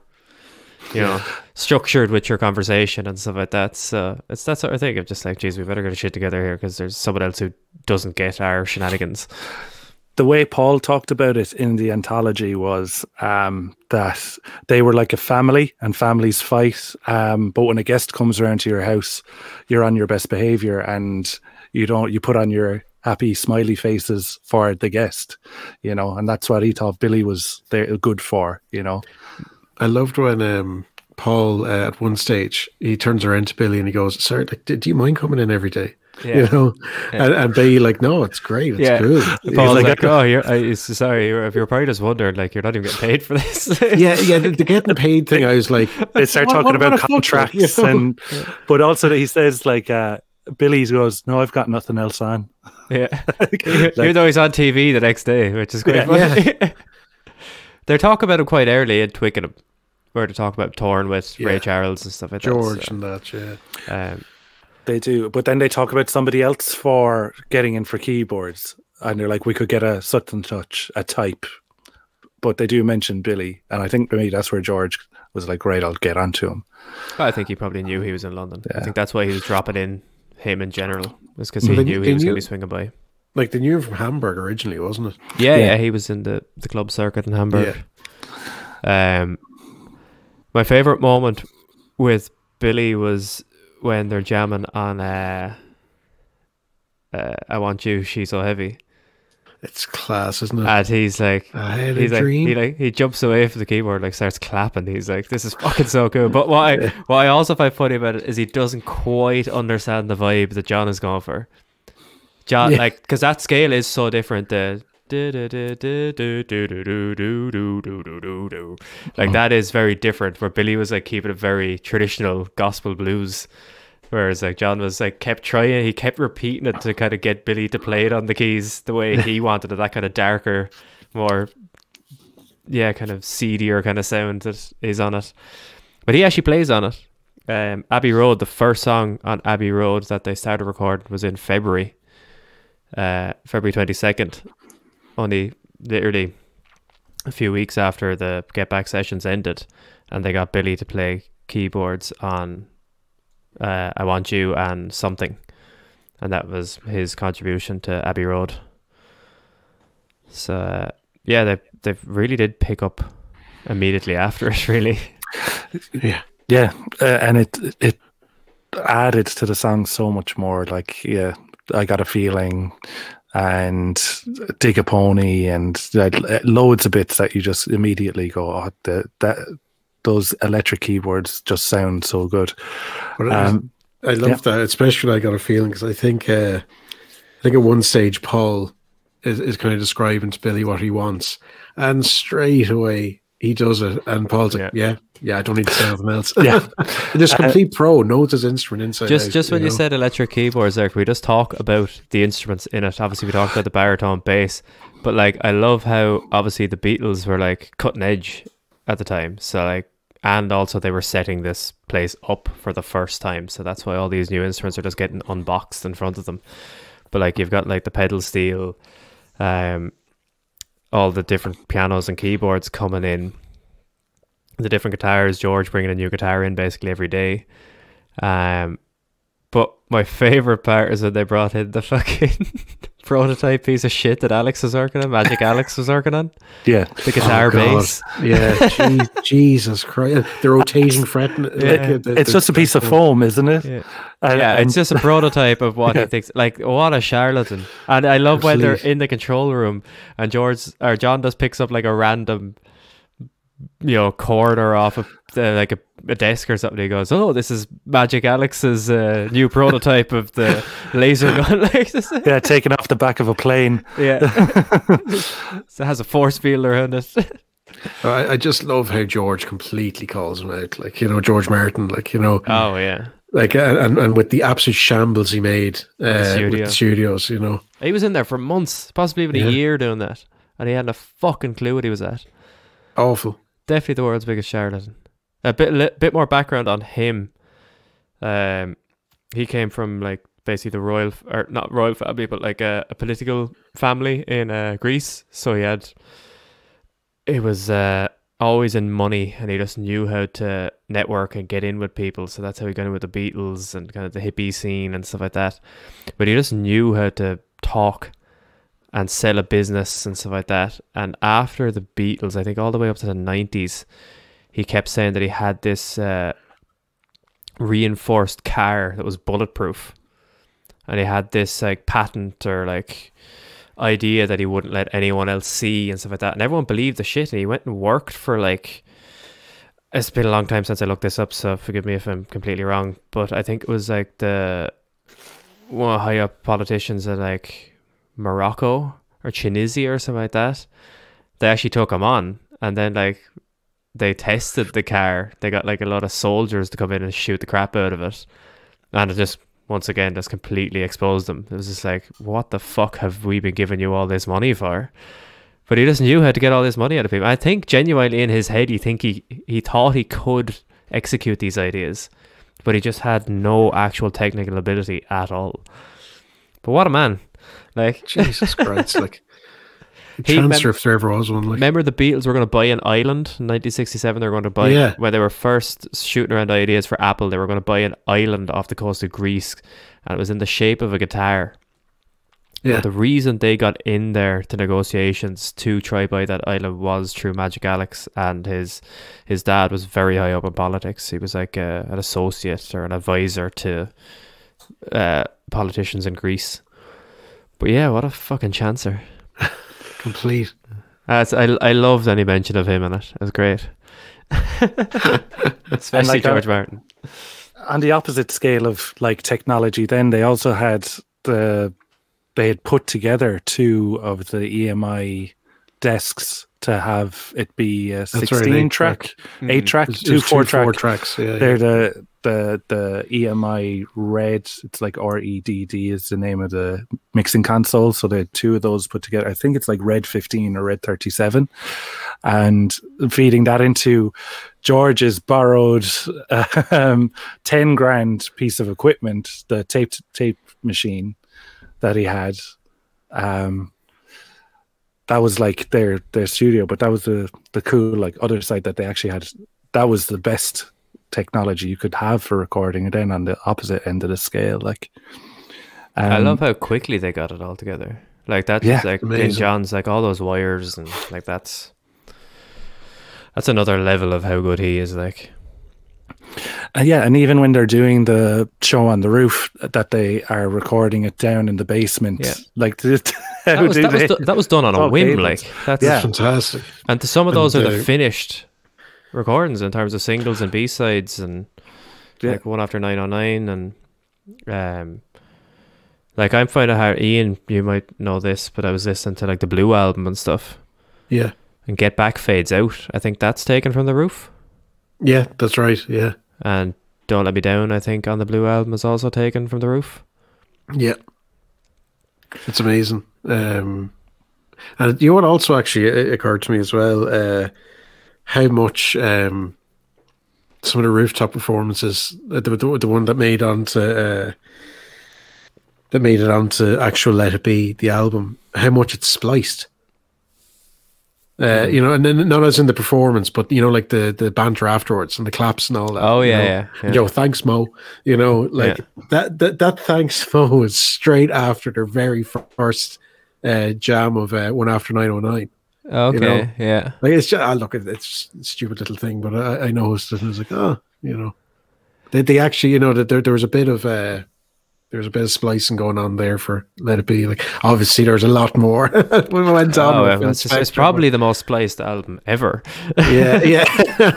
you know, structured with your conversation and stuff like that. So it's that sort of thing of just like, geez, we better get a shit together here because there's someone else who doesn't get our shenanigans. the way Paul talked about it in the anthology was um, that they were like a family and families fight. Um, but when a guest comes around to your house, you're on your best behavior and you don't, you put on your happy smiley faces for the guest, you know, and that's what he thought Billy was there good for, you know. I loved when um, Paul uh, at one stage he turns around to Billy and he goes, "Sir, like, do, do you mind coming in every day?" You know, and, and Billy like, "No, it's great. It's Yeah. good." Paul's He's like, oh, you're, I, sorry, you're, if you're probably just wondering, like, you're not even getting paid for this. (laughs) yeah, yeah. The, the getting paid thing, I was like, They start What- talking what about about a football, contracts (laughs) you know? and, but also that he says like, uh, Billy goes, no, I've got nothing else on. Yeah. (laughs) (laughs) Even though he's on TV the next day, which is great. Yeah. funny. (laughs) They're talking about him quite early in Twickenham, where they talk about touring with Yeah. Ray Charles and stuff like George that. and that. Yeah, um, They do, but then they talk about somebody else for getting in for keyboards, and they're like, we could get a such and such a type, but they do mention Billy, and I think for me that's where George was like, right, I'll get onto him. I think he probably knew he was in London. I think that's why he was dropping in him in general, was because he they- knew he was going to be swinging by. like they knew him from Hamburg originally, wasn't it? Yeah, Yeah. yeah, he was in the, the club circuit in Hamburg. Yeah. Um, my favorite moment with Billy was when they're jamming on uh, uh, "I Want You, She's So Heavy," It's class, isn't it? And he's like, I had he's a like, dream. He like he jumps away from the keyboard, like starts clapping. He's like, this is fucking so cool. But what I, what I also find funny about it is he doesn't quite understand the vibe that John is going for. John, yeah. like, because that scale is so different. The like that is very different. Where Billy was like keeping a very traditional gospel blues whereas like John was like kept trying. He kept repeating it to kind of get Billy to play it on the keys the way he (laughs) wanted it. That kind of darker, more yeah, kind of seedier kind of sound that is on it. But he actually plays on it. Um, Abbey Road, the first song on Abbey Road that they started recording was in February, uh, February twenty second, only literally a few weeks after the Get Back sessions ended, and they got Billy to play keyboards on uh, "I Want You" and something, and that was his contribution to Abbey Road. So uh, yeah, they they really did pick up immediately after it. (laughs) Really, yeah, Yeah, uh, and it it added to the song so much more. Like, yeah, I got a feeling, and dig a pony, and loads of bits that you just immediately go, oh, that those electric keyboards just sound so good. But it was- Um, I love yeah. that, especially I got a feeling because I think uh, I think at one stage Paul is, is kind of describing to Billy what he wants, and straight away he does it, and Paul's like, "Yeah, yeah, I don't need to say anything else." Yeah. (laughs) just complete pro, knows his instrument inside. just out, just when you know? said electric keyboards, there, can we just talk about the instruments in it? Obviously, we talked about the baritone bass, but like I love how obviously the Beatles were like cutting edge at the time. So like and also they were setting this place up for the first time, so that's why all these new instruments are just getting unboxed in front of them. But like you've got like the pedal steel, um, all the different pianos and keyboards coming in, the different guitars. George bringing a new guitar in basically every day. Um, but my (laughs) favorite part is when they brought in the fucking prototype piece of shit that Alex was working on, Magic (laughs) Alex was working on, Yeah. the guitar Oh, God. bass. Yeah, (laughs) gee, Jesus Christ. The rotating fret. Yeah. uh, the- It's the- just a piece of foam, isn't it? Yeah. And- yeah, and- it's just a prototype of what (laughs) Yeah. he thinks. Like, what a charlatan! And I love when they're in the control room and George or John just picks up like a random, you know, corner off of the, like a, a desk or something. He goes, "Oh, this is Magic Alex's uh, new prototype of the (laughs) laser gun." (laughs) yeah, taken off the back of a plane. Yeah, (laughs) so it has a force field around it. I, I just love how George completely calls him out. Like, you know, George Martin, like, you know, oh yeah, like, uh, and, and with the absolute shambles he made uh, studio. with the studios, you know. he was in there for months, possibly even Yeah. a year doing that, and he hadn't a fucking clue what he was at. Awful. Definitely the world's biggest charlatan. A bit li- bit more background on him. Um, he came from like basically the royal or not royal family, but like a, a political family in uh, Greece. So he had it was uh, always in money, and he just knew how to network and get in with people. So that's how he got in with the Beatles and kind of the hippie scene and stuff like that. But he just knew how to talk and sell a business and stuff like that. And after the Beatles, I think all the way up to the nineties, he kept saying that he had this uh, reinforced car that was bulletproof, and he had this like patent or like idea that he wouldn't let anyone else see and stuff like that. And everyone believed the shit. And he went and worked for like. It's been a long time since I looked this up, so forgive me if I'm completely wrong. But I think it was like the of high up politicians at like Morocco or Tunisia or something like that. They actually took him on, and then like they tested the car. They got like a lot of soldiers to come in and shoot the crap out of it, and it just once again just completely exposed them. It was just like, what the fuck have we been giving you all this money for? But he just knew how to get all this money out of people. I think genuinely in his head, he think he he thought he could execute these ideas, but he just had no actual technical ability at all. But what a man! Like Jesus Christ. Like, (laughs) He Chancellor, mem- if there ever was one. Like, Remember the Beatles were going to buy an island in 1967? They were going to buy, Yeah. when they were first shooting around ideas for Apple, they were going to buy an island off the coast of Greece and it was in the shape of a guitar. yeah. But the reason they got in there to negotiations to try buy that island was through Magic Alex and his his dad was very high up in politics. He was like a, an associate or an advisor to uh, politicians in Greece. But yeah, what a fucking chancer. Complete. Uh, it's- I I loved any mention of him in it. It was great, (laughs) especially like, uh, George Martin. on the opposite scale of like technology, then they also had the they had put together two of the EMI desks to have it be a 16 eight track, track. eight track, It's- two it's four two track. four tracks. Yeah. They're yeah. the the the EMI REDD. It's like R E D D is the name of the mixing console. So they had two of those put together. I think it's like Red 15 or Red 37, and feeding that into George's borrowed (laughs) um, 10 grand piece of equipment, the tape tape machine that he had. Um, that was like their their studio, but that was the the cool like other side that they actually had. That was the best technology you could have for recording, and then on the opposite end of the scale, like I um, love how quickly they got it all together. Like that's Yeah, like in. John's like all those wires and like that's that's another level of how good he is. Like Uh, yeah, and even when they're doing the show on the roof, that they are recording it down in the basement. Yeah. Like, (laughs) how that was, do that, was do- that was done on a Oh, whim. cables. Like that's Yeah. fantastic. And to some of those And, are the uh, finished recordings in terms of singles and B sides and Yeah. like one after nine on nine and um like I'm finding how Ian, you might know this, but I was listening to like the Blue album and stuff. Yeah. And Get Back fades out. I think that's taken from the roof. Yeah, that's right. Yeah. And Don't Let Me Down, I think, on the Blue album is also taken from the roof. Yeah. It's amazing. Um, and you know what also actually uh, occurred to me as well? Uh, how much um, some of the rooftop performances, uh, the, the, the one that made onto uh, that made it onto actual Let It Be, the album, how much it's spliced. Uh, you know, and then not as in the performance, but you know, like the the banter afterwards and the claps and all that. Oh, you yeah, know. yeah, yeah. Yo, thanks, Mo. You know, like that, that that thanks (laughs) Mo is straight after their very first uh, jam of uh, one after nine oh nine. Okay, know. yeah. Like it's just, ah, look, it- it's a stupid little thing, but I, I noticed it and I was like, oh, you know, they they actually, you know, that there there was a bit of uh, there was a bit of splicing going on there for Let It Be. Like obviously, there's a lot more (laughs) when we went on. Oh, with yeah, it's, just- it's probably the most spliced album ever yeah, (laughs) yeah.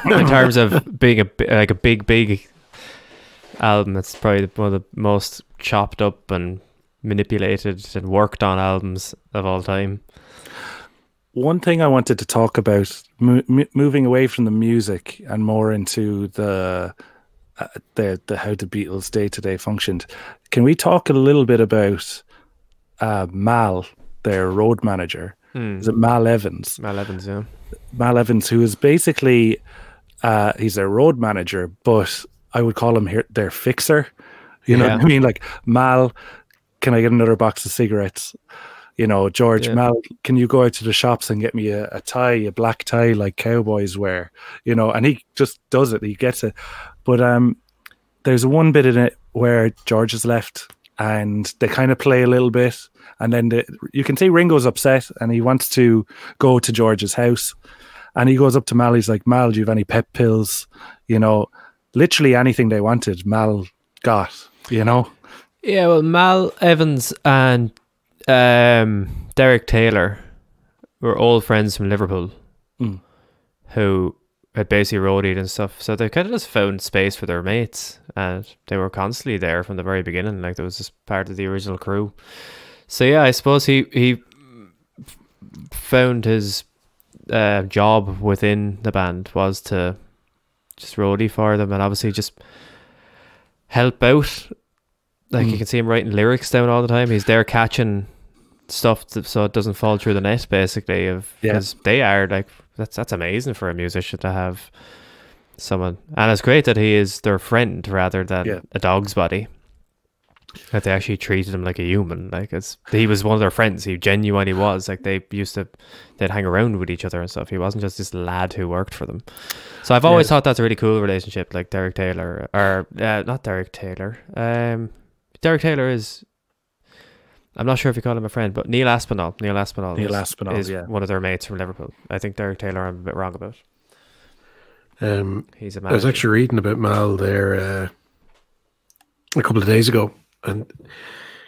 in terms of being a like a big, big album. It's probably one of the most chopped up and manipulated and worked on albums of all time. One thing I wanted to talk about, mo- mo- moving away from the music and more into the uh, the the how the Beatles day to day functioned. Can we talk a little bit about uh, Mal, their road manager? Hmm. Is it Mal Evans? Mal Evans, yeah. Mal Evans, who is basically uh, he's their road manager, but I would call him here their fixer. You know Yeah. what I mean? Like Mal, can I get another box of cigarettes? You know, George Yeah. Mal, can you go out to the shops and get me a, a tie, a black tie like cowboys wear? You know, and he just does it. He gets it. But um, there's one bit in it where George is left, and they kind of play a little bit, and then the, you can see Ringo's upset, and he wants to go to George's house, and he goes up to Mal. He's like, Mal, do you have any pep pills? You know, literally anything they wanted, Mal got. You know, Yeah, well, Mal Evans and um, Derek Taylor were old friends from Liverpool Mm. who had basically roadied and stuff. So they kind of just found space for their mates and they were constantly there from the very beginning. Like, there was just part of the original crew. So, yeah, I suppose he, he found his uh, job within the band was to just roadie for them and obviously just help out like you Mm. can see him writing lyrics down all the time. He's there catching stuff to, so it doesn't fall through the net, basically. Of Yeah. because they are like that's that's amazing for a musician to have someone, and it's great that he is their friend rather than Yeah. a dog's body. That they actually treated him like a human, like it's he was one of their friends. He genuinely was like they used to they'd hang around with each other and stuff. He wasn't just this lad who worked for them. So I've always Yeah. thought that's a really cool relationship, like Derek Taylor or uh, not Derek Taylor. Um, Derek Taylor is. I'm not sure if you call him a friend, but Neil Aspinall. Neil Aspinall. Neil is, Aspinall, is yeah. one of their mates from Liverpool. I think Derek Taylor. I'm a bit wrong about. Um, He's a I was actually reading about Mal there uh, a couple of days ago, and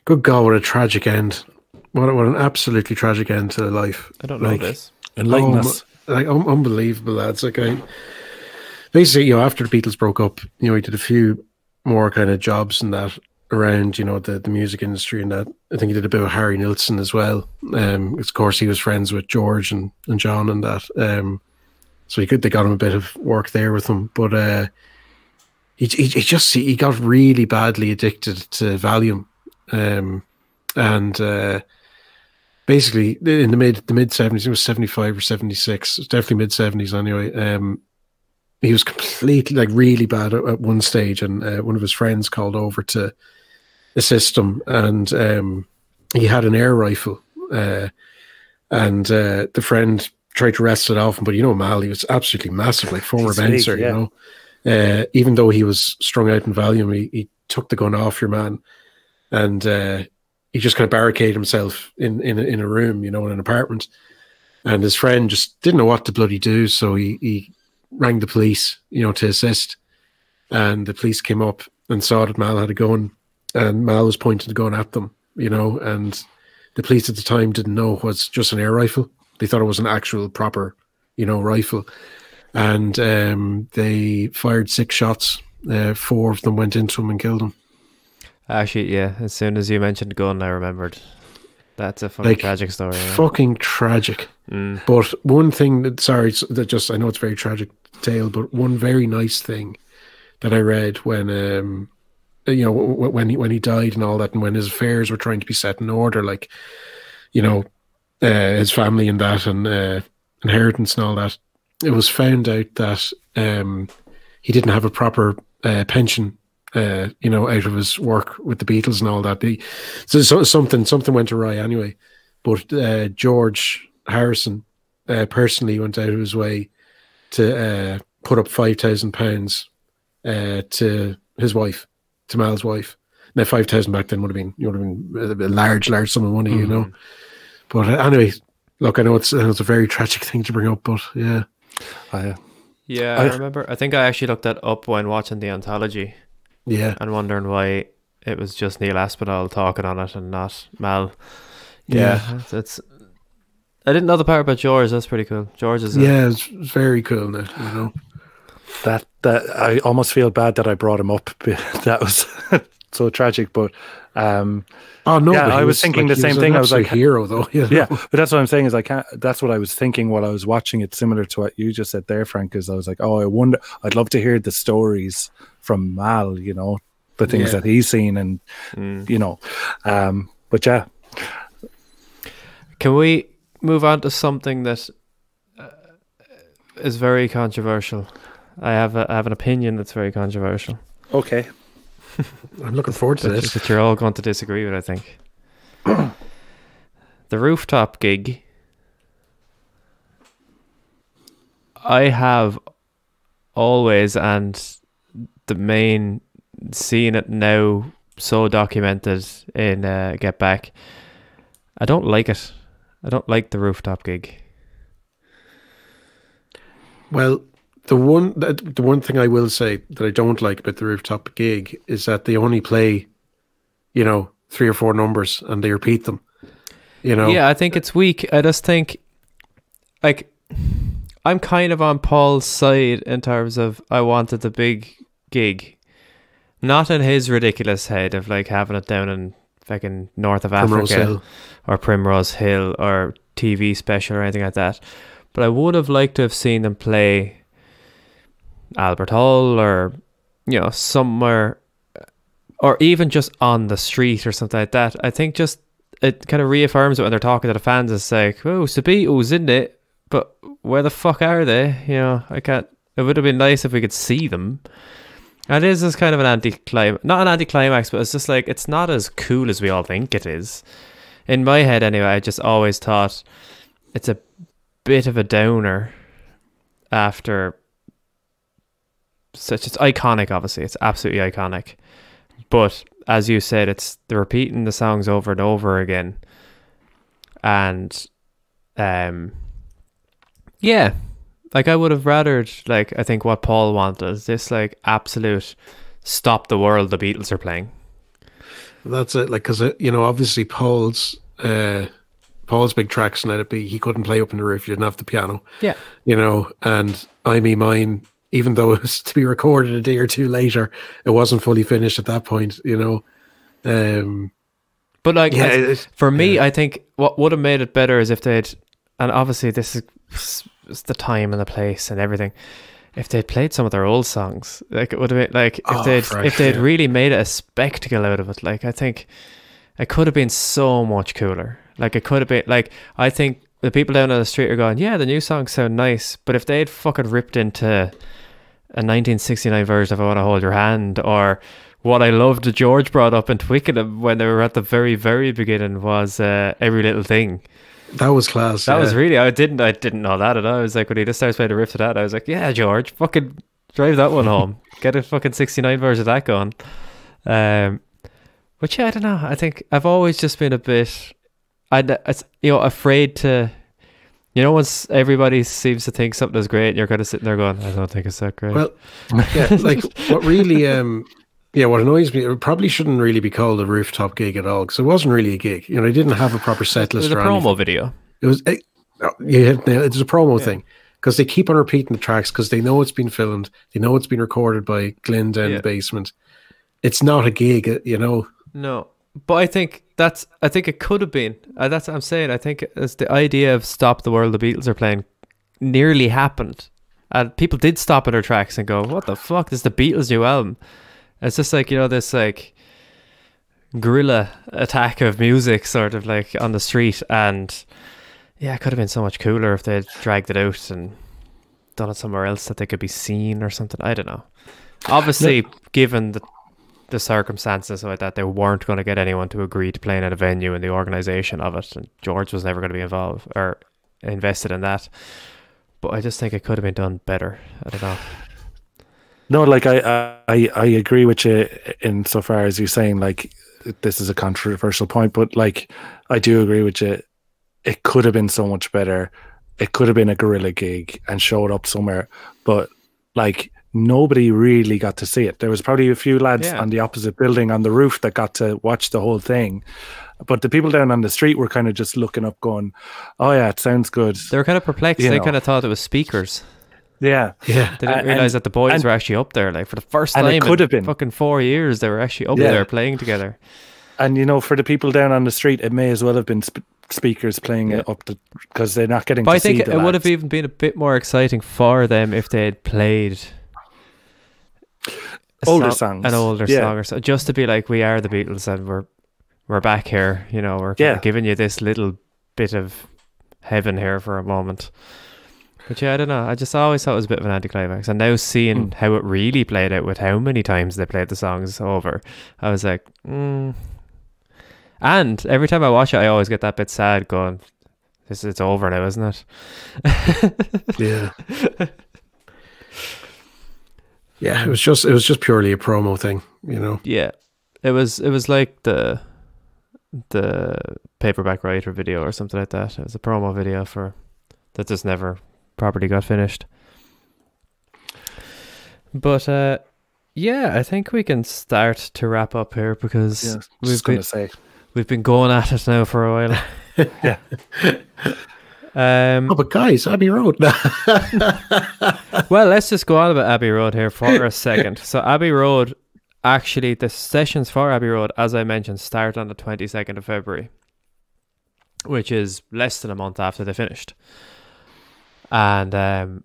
good God, what a tragic end! What, what an absolutely tragic end to life. I don't know like- this. enlighten Oh, us. like un- unbelievable lads. Like I basically, you know, after the Beatles broke up, you know, he did a few more kind of jobs and that around, you know, the, the music industry and that. I think he did a bit with Harry Nilsson as well. Um, of course, he was friends with George and, and John and that. Um, so he could they got him a bit of work there with him, but uh, he, he he just he got really badly addicted to Valium, um, and. Uh, basically in the mid the mid seventies, it was seventy five or seventy six. Definitely mid seventies anyway. Um, he was completely like really bad at, at one stage, and uh, one of his friends called over to assist him, and um, he had an air rifle, uh, and uh, the friend tried to wrest it off him, but you know Mal, he was absolutely massive, like former bouncer, yeah. you know. Uh, even though he was strung out in Valium, he, he took the gun off your man, and uh, he just kind of barricaded himself in in a, in a room, you know, in an apartment. And his friend just didn't know what to bloody do, so he he rang the police, you know, to assist. And the police came up and saw that Mal had a gun, and Mal was pointing the gun at them, you know. And the police at the time didn't know it was just an air rifle; they thought it was an actual proper, you know, rifle. And um, they fired six shots. Uh, four of them went into him and killed him. Actually, yeah. As soon as you mentioned gun, I remembered. That's a fucking Like, tragic story. Yeah. Fucking tragic. Mm. But one thing that sorry, that just I know it's a very tragic tale, but one very nice thing that I read when um you know when he when he died and all that, and when his affairs were trying to be set in order, like you know uh, his family and that, and uh, inheritance and all that, it was found out that um he didn't have a proper uh, pension, uh, you know, out of his work with the Beatles and all that. He, so, so something something went awry anyway. But uh, George Harrison uh, personally went out of his way to uh, put up five thousand pounds uh, to his wife, to Mal's wife. Now five thousand back then would have been you would have been a large, large sum of money, you know. But uh, anyway, look, I know it's it's a very tragic thing to bring up, but yeah, I, uh, Yeah, I I- remember. I think I actually looked that up when watching the anthology yeah, and wondering why it was just Neil Aspinall talking on it and not Mal. Yeah. Yeah, it's, it's. I didn't know the part about George. That's pretty cool. George is. Yeah, it's it's very cool now, you know. That that I almost feel bad that I brought him up. (laughs) that was so tragic, but um, Oh no, Yeah, I was thinking like, the same thing. I was like- hero though. (laughs) You know? yeah, but that's what I'm saying is I can't. That's what I was thinking while I was watching it. Similar to what you just said there, Frank. Is I was like, oh, I wonder. I'd love to hear the stories from Mal. You know, the things Yeah. that he's seen, and Mm. you know, um, but yeah, Can we move on to something that uh, is very controversial? I have a, I have an opinion that's very controversial. okay. (laughs) I'm looking forward to That, this. that you're all going to disagree with, I think. (coughs) the rooftop gig. I have always, and the main seeing it now so documented in uh, Get Back. I don't like it. I don't like the rooftop gig. Well, the one the, the one thing I will say that I don't like about the rooftop gig is that they only play, you know, three or four numbers and they repeat them. You know, Yeah, I think it's weak. I just think, like, I'm kind of on Paul's side in terms of I wanted the big gig, not in his ridiculous head of like having it down in fucking north of Primrose Africa Hill. or Primrose Hill or TV special or anything like that. But I would have liked to have seen them play Albert Hall or you know somewhere, or even just on the street or something like that. I think just it kind of reaffirms it when they're talking to the fans. It's like, oh, Beatles, isn't it? But where the fuck are they? You know, I can't. It would have been nice if we could see them. And it is just kind of an anti-climax, not an anti-climax, but it's just like it's not as cool as we all think it is. In my head, anyway, I just always thought it's a bit of a downer after such. It's iconic, obviously. It's absolutely iconic, but as you said, it's they're repeating the songs over and over again, and um, yeah, like I would have rathered like I think what Paul wanted is this like absolute stop the world the Beatles are playing. That's it. Like, because you know, obviously Paul's uh, Paul's big tracks and Let It Be, he couldn't play up in the roof. You didn't have the piano. Yeah. You know, and I Me Mine, even though (laughs) it was to be recorded a day or two later, it wasn't fully finished at that point. You know, um, But like yeah, for me, I think what would have made it better is if they'd, and obviously this is the time and the place and everything. If they'd played some of their old songs, like it would have been like if Oh, they'd if they'd yeah. really made a spectacle out of it. Like I think it could have been so much cooler. Like it could have been like I think the people down on the street are going, yeah, the new songs sound nice, but if they'd fucking ripped into a 1969 version of "I Want to Hold Your Hand" or what I loved George brought up in Twickenham when they were at the very very beginning was uh, "Every Little Thing." that was class. That was really I didn't I didn't know that at all. I was like when he just starts playing the riff to that, I was like, yeah, George, fucking drive that one home. (laughs) Get a fucking sixty nine version of that going. Um, but yeah, I don't know. I think I've always just been a bit, I it's you know afraid to. You know, once everybody seems to think something is great, you're kind of sitting there going, "I don't think it's that great." Well, yeah, like what really, um, yeah, what annoys me, it probably shouldn't really be called a rooftop gig at all because it wasn't really a gig. You know, they didn't have a proper set There's list a or promo anything. video. It was, it, oh, you hit it nail. It's a promo Yeah. thing because they keep on repeating the tracks because they know it's been filmed, they know it's been recorded by Glyn down Yeah. the basement. It's not a gig, uh, you know. No, but I think that's. I think it could have been. Uh, that's what I'm saying. I think it's the idea of "Stop the World" the Beatles are playing nearly happened, and people did stop at their tracks and go, "What the fuck? This is the Beatles' new album." It's just like you know this like guerrilla attack of music, sort of like on the street, and yeah, it could have been so much cooler if they'd dragged it out and done it somewhere else that they could be seen or something. I don't know. Obviously, given the the circumstances like that, they weren't going to get anyone to agree to playing at a venue and the organization of it, and George was never going to be involved or invested in that. But I just think it could have been done better. I don't know. No, like I, I, I agree with you in so far as you're saying like this is a controversial point, but like I do agree with you. It could have been so much better. It could have been a guerrilla gig and showed up somewhere, but like nobody really got to see it. There was probably a few lads Yeah. on the opposite building on the roof that got to watch the whole thing. But the people down on the street were kind of just looking up, going, "Oh yeah, it sounds good." They were kind of perplexed. You they know. kind of thought it was speakers. Yeah, Yeah. They didn't And- realize that the boys and- were actually up there. Like for the first and time it could in have been. fucking four years, they were actually up Yeah. there playing together. and you know, for the people down on the street, it may as well have been sp- speakers playing Yeah. it up because they're not getting. But to I think see it, the would have even been a bit more exciting for them if they had played a Older song- songs. an older Yeah. song or so, just to be like, we are the Beatles and we're we're back here. You know, we're Yeah. giving you this little bit of heaven here for a moment. But yeah, I don't know. I just always thought it was a bit of an anticlimax, and now seeing Mm. how it really played out with how many times they played the songs over, I was like, mm. and every time I watch it, I always get that bit sad, going, "This it's over now, isn't it?" Yeah. (laughs) Yeah, it was just it was just purely a promo thing, you know. Yeah, it was it was like the the paperback writer video or something like that. It was a promo video for that just never properly got finished. But uh, yeah, I think we can start to wrap up here because Yeah, we've just going been to say. we've been going at it now for a while. (laughs) Yeah. (laughs) Um, Oh, but guys, Abbey Road. (laughs) well, let's just go on about Abbey Road here for a second. So Abbey Road, actually, the sessions for Abbey Road, as I mentioned, start on the twenty second of February, which is less than a month after they finished. And um,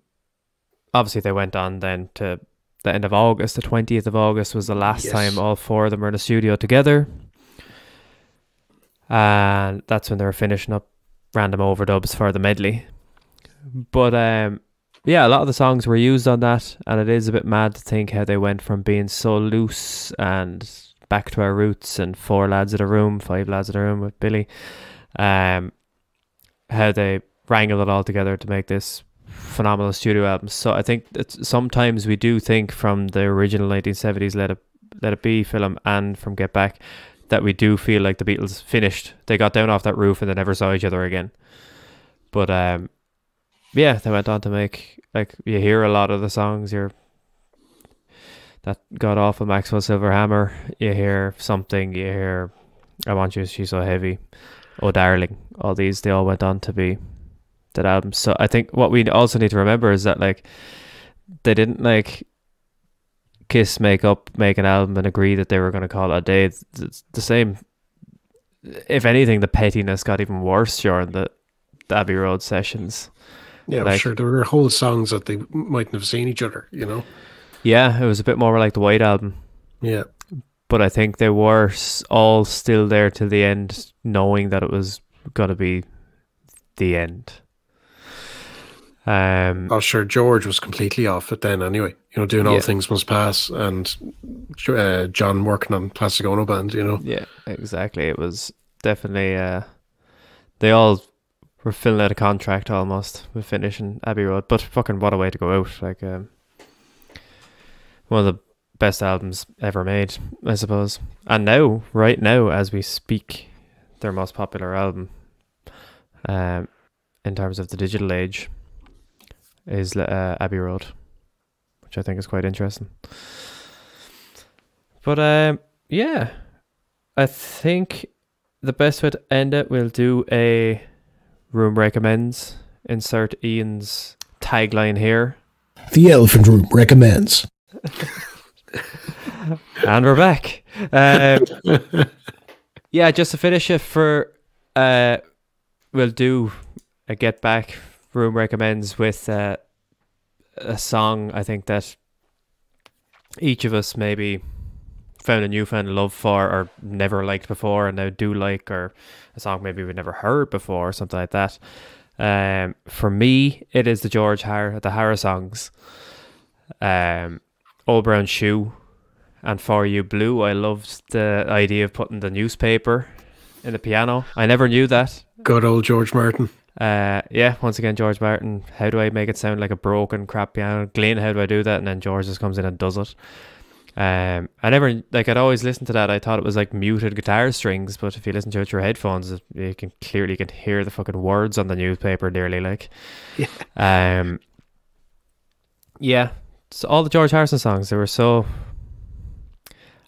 obviously, they went on then to the end of August. The twentieth of August was the last Yes. time all four of them were in the studio together, and that's when they were finishing up random overdubs for the medley. But um, yeah, a lot of the songs were used on that, and it is a bit mad to think how they went from being so loose and back to our roots and four lads in a room, five lads in a room with Billy. Um, how they wrangled it all together to make this phenomenal studio album. So I think that sometimes we do think from the original 1970s Let It Let It Be film and from Get Back that we do feel like the Beatles finished. They got down off that roof and they never saw each other again. But um, yeah, they went on to make like you hear a lot of the songs. You're that off awful Maxwell Silver Hammer. You hear something. You hear I want you. She's so heavy. Oh darling. All these they all went on to be that album. So I think what we also need to remember is that like they didn't like kiss, make up, make an album, and agree that they were going to call it a day. It's, it's the same. If anything, the pettiness got even worse during the, the Abbey Road sessions. yeah, I'm Like- sure there were whole songs that they mightn't have seen each other, you know. Yeah, it was a bit more like the White Album, Yeah. but I think they were s- all still there till the end, knowing that it was going to be the end. Um, Oh, sure. George was completely off it then, anyway. You know, doing all Yeah. things must pass, and uh, John working on Plastic Ono Band. You know, Yeah, exactly. It was definitely uh they all were filling out a contract almost with finishing Abbey Road. But fucking what a way to go out. Like um one of the best albums ever made, I suppose. And now, right now, as we speak, their most popular album, um, in terms of the digital age, is uh, Abbey Road, which I think is quite interesting. But um, yeah, I think the best way to end it, we'll do a room recommends. Insert Ian's tagline here. The Elephant Room recommends. (laughs) and we're back. Um, (laughs) yeah, just to finish it for, uh, we'll do a get back room recommends with uh, a song. I think that each of us maybe found a newfound love for, or never liked before, and now do like, or a song maybe we never heard before, or something like that. Um, for me, it is the George Harr, the Harrisongs. Um, Old Brown Shoe and For You Blue. I loved the idea of putting the newspaper in the piano. I never knew that. Good old George Martin. Uh, yeah, once again, George Martin. How do I make it sound like a broken crap piano? Glyn, how do I do that? And then George just comes in and does it. Um, I never like I'd always listen to that. I thought it was like muted guitar strings, but if you listen to it through headphones, you can clearly can hear the fucking words on the newspaper. Nearly like, (laughs) Yeah. um, yeah. So all the George Harrison songs, they were so.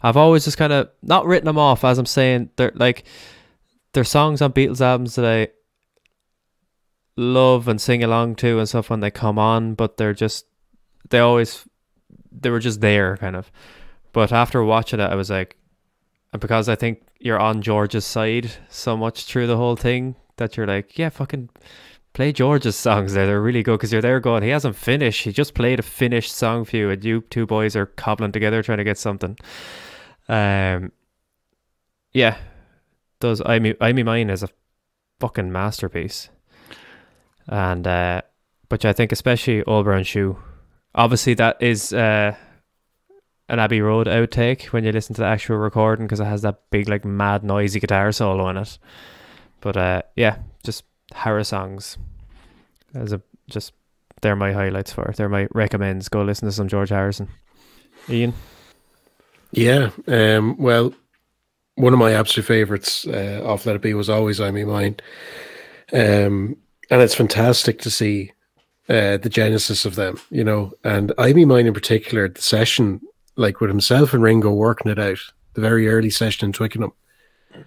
I've always just kind of not written them off as I'm saying they're like, they're songs on Beatles albums that I love and sing along to and stuff when they come on, but they're just they always they were just there kind of. But after watching it, I was like, and because I think you're on George's side so much through the whole thing that you're like, yeah, fucking play George's songs there. They're really good because you're there going, he hasn't finished. He just played a finished song for you, and you two boys are cobbling together trying to get something. Um, yeah, does I me I me mine is a fucking masterpiece, and uh, but I think especially Old Brown Shoe, obviously that is uh an Abbey Road outtake when you listen to the actual recording because it has that big like mad noisy guitar solo in it. But uh, yeah, just Harrisongs as a just they're my highlights for it. They're my recommends. Go listen to some George Harrison. Ian, Yeah. Um, well, one of my absolute favorites uh, off Let It Be was always I Me Mine. Um, and it's fantastic to see uh, the genesis of them, you know, and I Me Mine in particular, the session, like with himself and Ringo working it out, the very early session in Twickenham.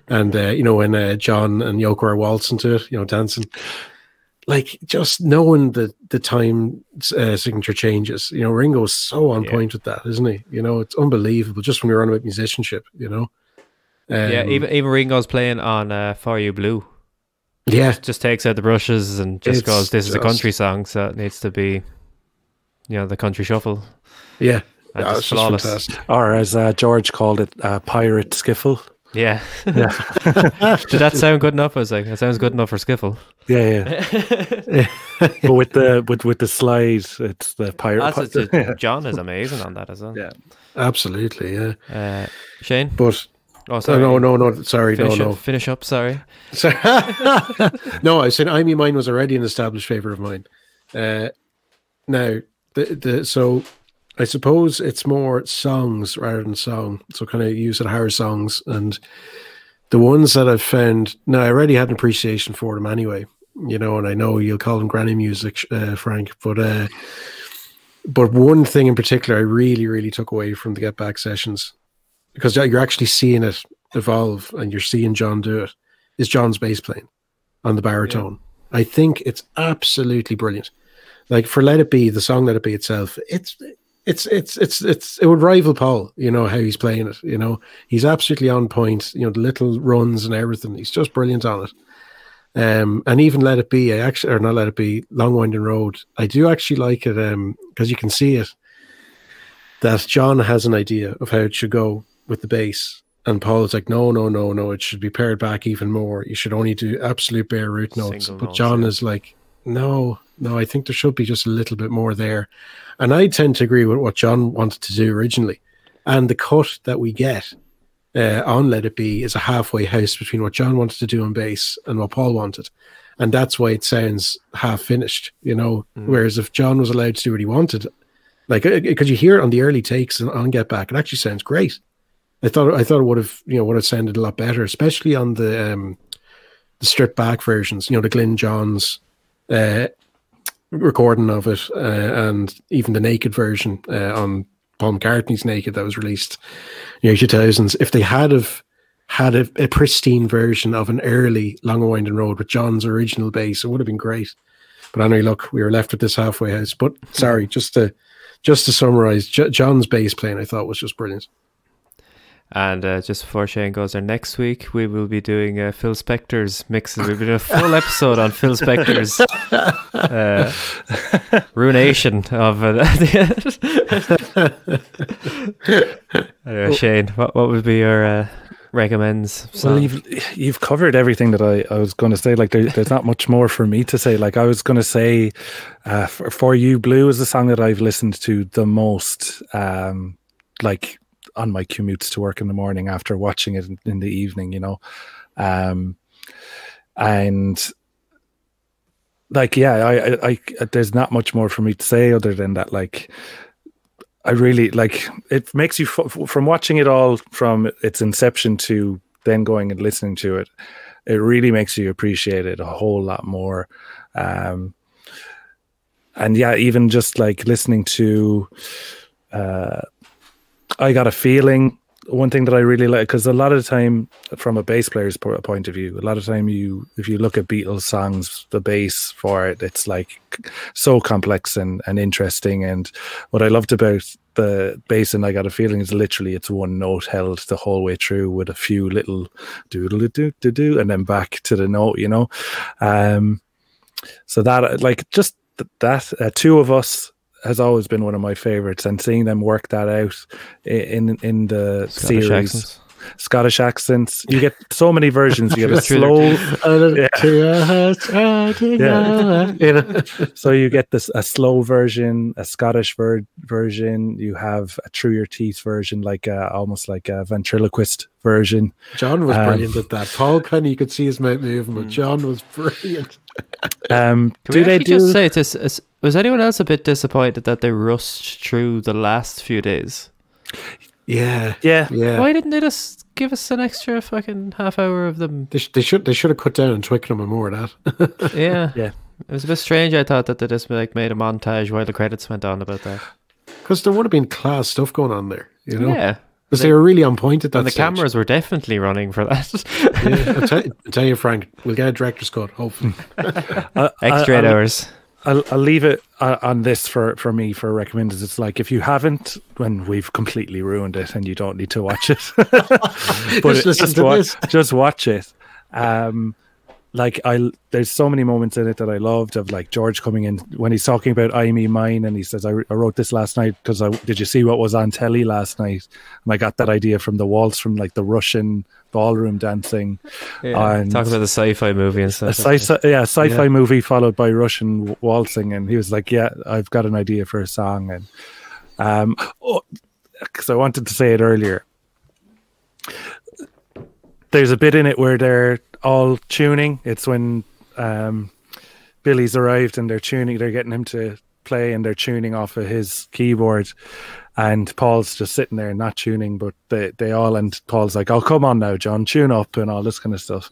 And, uh, you know, when uh, John and Yoko are waltzing to it, you know, dancing, like just knowing the the time uh, signature changes. You know, Ringo's so on Yeah. point with that, isn't he? You know, it's unbelievable. Just when we were on about musicianship, you know. Um, yeah, even even Ringo's playing on uh, For You Blue. Yeah, Just takes out the brushes and just It's goes, "This is a country song, so it needs to be, you know, the country shuffle." yeah. And Yeah, just it's just flawless. Or as uh, George called it, uh, pirate skiffle. Yeah. Yeah, (laughs) (laughs) Did that sound good enough? I was like, that sounds good enough for skiffle. yeah, yeah. (laughs) but with the with with the slide, it's the pirate. That's pi- it. John is amazing on that as well. Yeah. Absolutely, yeah. Uh, Shane. But Oh, sorry. no, no, no. Sorry, Finish no, up. Finish up. Sorry. no. (laughs) no, I said I mean mine was already an established favorite of mine. Uh, now, the the so I suppose it's more songs rather than song. So kind of use it Harrisongs and the ones that I've found. Now I already had an appreciation for them anyway, you know, and I know you'll call them granny music, uh, Frank, but uh, but one thing in particular I really really took away from the Get Back sessions because you're actually seeing it evolve and you're seeing John do it is John's bass playing on the baritone. I think it's absolutely brilliant. Like for Let It Be, the song Let It Be itself, it's it's it's it's it's it would rival Paul, you know, how he's playing it. You know, he's absolutely on point, you know, the little runs and everything. He's just brilliant on it. Um, and even Let It Be, I actually or not Let It Be, Long Winding Road, I do actually like it um because you can see it that John has an idea of how it should go with the bass. And Paul is like, no, no, no, no, it should be pared back even more. You should only do absolute bare root notes. Single but notes, John yeah. is like, no, no, I think there should be just a little bit more there. And I tend to agree with what John wanted to do originally. And the cut that we get uh, on Let It Be is a halfway house between what John wanted to do on bass and what Paul wanted. And that's why it sounds half finished, you know. Mm. Whereas if John was allowed to do what he wanted, like uh, uh, because you hear it on the early takes and on Get Back, it actually sounds great. I thought I thought it would have you know would have sounded a lot better, especially on the um, the stripped back versions. You know, the Glyn Johns uh, recording of it, uh, and even the naked version uh, on Paul McCartney's Naked that was released in the early 2000s. If they had have had a, a pristine version of an early Long and Winding Road with John's original bass, it would have been great. But anyway, look, we were left with this halfway house. But sorry, just to just to summarize, J- John's bass playing I thought was just brilliant. And uh, just before Shane goes there, next week we will be doing uh, Phil Spector's mixes. We've been a full episode on Phil Spector's (laughs) uh, ruination of (laughs) it. anyway, Shane, what, what would be your uh, recommends. Well, you've you've covered everything that I, I was going to say. Like, there, there's not much more for me to say. Like, I was going to say, uh, for, for you, Blue is the song that I've listened to the most. Um, like on my commutes to work in the morning after watching it in, in the evening. You know, um, and like yeah, I, I, I there's not much more for me to say other than that. Like, I really like it makes you from watching it all from its inception to then going and listening to it. It really makes you appreciate it a whole lot more. Um, and yeah, even just like listening to, uh, I got a feeling. One thing that I really like because a lot of the time, from a bass player's point of view, a lot of time you if you look at Beatles songs, the bass for it, it's like so complex and and interesting. And what I loved about the bass and I got a feeling is literally it's one note held the whole way through with a few little doodle doo doo doo and then back to the note, you know. Um, so that like just th- that uh, two of us has always been one of my favorites, and seeing them work that out in in the Scottish series. accents. Scottish accents. You get so many versions. You get a slow, Yeah. (laughs) You know? so you get this a slow version, a Scottish ver- version. You have a True Your Teeth version, like a, almost like a ventriloquist version. John was Um, brilliant at that. Paul Penny, you could see his mouth moving, but John was (laughs) brilliant. Um, Can do we they do? just say this? is- Was anyone else a bit disappointed that they rushed through the last few days? Yeah, yeah, yeah. Why didn't they just give us an extra fucking half hour of them? They, sh- they should they should have cut down on Twickenham and more of that. (laughs) Yeah, Yeah. It was a bit strange. I thought that they just like made a montage while the credits went on about that. Because there would have been class stuff going on there, you know? Yeah, Because they were really on point at that and the stage. cameras were definitely running for that. Yeah, I'll, (laughs) tell, I'll tell you, Frank, we'll get a director's cut, hopefully. (laughs) I- Extra I- eight I'll- hours. I'll, I'll leave it uh, on this for, for me for a recommended. It's like if you haven't, when we've completely ruined it and you don't need to watch it, (laughs) but Just listen to wa- this. (laughs) just watch it. Um, like I, there's so many moments in it that I loved of like George coming in when he's talking about I me mine and he says I, I wrote this last night because I did you see what was on telly last night and I got that idea from the waltz from like the Russian ballroom dancing Yeah. and- Talking about the sci-fi movie and a stuff. sci- yeah, sci-fi Yeah. movie followed by Russian waltzing, and he was like, "Yeah, I've got an idea for a song." And um, because I wanted to say it earlier, there's a bit in it where they're all tuning. It's when um, Billy's arrived and they're tuning. They're getting him to play, and they're tuning off of his keyboard. And Paul's just sitting there not tuning, but they, they all and Paul's like, "Oh, come on now, John, tune up and all this kind of stuff."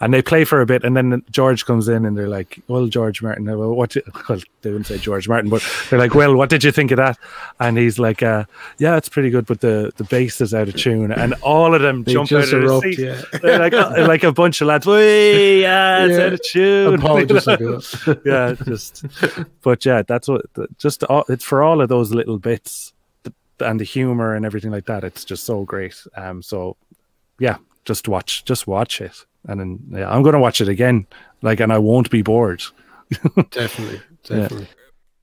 And they play for a bit, and then George comes in, and they're like, "Well, George Martin, uh, well, what?" (laughs) Well, they wouldn't say George Martin, but they're like, "Well, what did you think of that?" And he's like, uh, "Yeah, it's pretty good, but the the bass is out of tune." And all of them jump out of their erupt, seat. yeah. They're like, uh, like a bunch of lads. Wee, yeah, it's Yeah. out of tune. Paul just like, uh, (laughs) yeah, just. But yeah, that's what. Just all, it's for all of those little bits and the humor and everything like that. It's just so great. Um. So, yeah, just watch, just watch it, and then yeah, I'm gonna watch it again. Like, and I won't be bored. (laughs) definitely, definitely.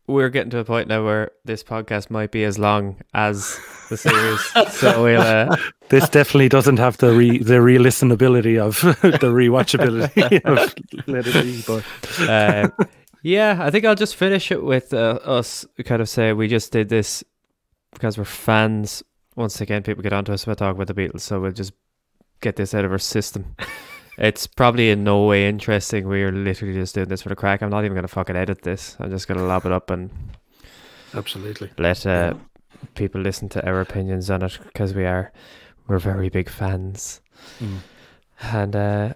We're getting to a point now where this podcast might be as long as the series. so we'll uh, (laughs) This definitely doesn't have the re the re-listenability of (laughs) the rewatchability of Let It Be, but uh, yeah, I think I'll just finish it with uh, us kind of say we just did this because we're fans. Once again, people get onto us about talking about the Beatles, so we'll just get this out of our system. (laughs) it's probably in no way interesting. We're literally just doing this for the crack. I'm not even going to fucking edit this. I'm just going to lob it up and Absolutely. let uh, people listen to our opinions on it because we are we're very big fans. Mm. And uh,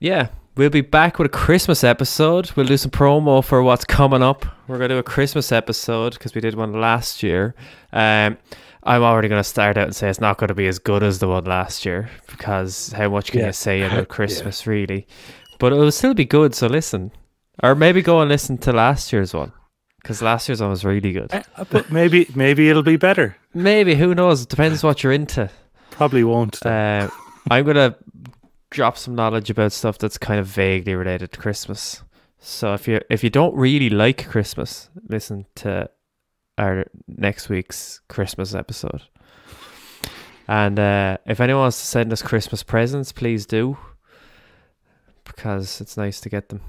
yeah, we'll be back with a Christmas episode. We'll do some promo for what's coming up. We're gonna do a Christmas episode because we did one last year. Um, I'm already gonna start out and say it's not gonna be as good as the one last year because how much can Yeah. you say about (laughs) Christmas really? But it will still be good. So listen, or maybe go and listen to last year's one because last year's one was really good. Uh, but maybe maybe it'll be better. Maybe who knows? It depends what you're into. Probably won't. Uh, I'm gonna drop some knowledge about stuff that's kind of vaguely related to Christmas. So if you if you don't really like Christmas, listen to our next week's Christmas episode. And uh, if anyone wants to send us Christmas presents, please do, because it's nice to get them.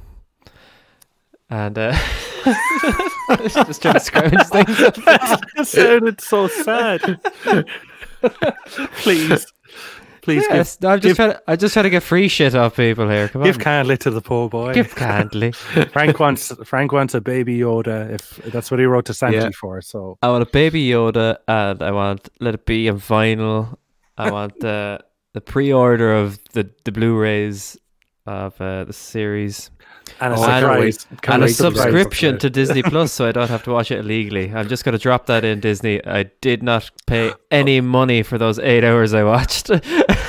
And uh, (laughs) just trying to scrounge things. up. (laughs) It sounded so sad. (laughs) please, please Yes, no, I'm just give- trying. To, I just trying to get free shit off people here. Come on, give, give Candly to the poor boy. give kindly. (laughs) Frank wants Frank wants a baby Yoda. If that's what he wrote to Santi Yeah. for. So I want a baby Yoda, and I want let it be in vinyl. I want the the pre-order of the the Blu-rays of uh, the series, and a Oh, I wait. surprise. Can't and a wait till the surprise subscription to Disney (laughs) Plus, so I don't have to watch it illegally. I'm just going to drop that in Disney. I did not pay any money for those eight hours I watched. (laughs)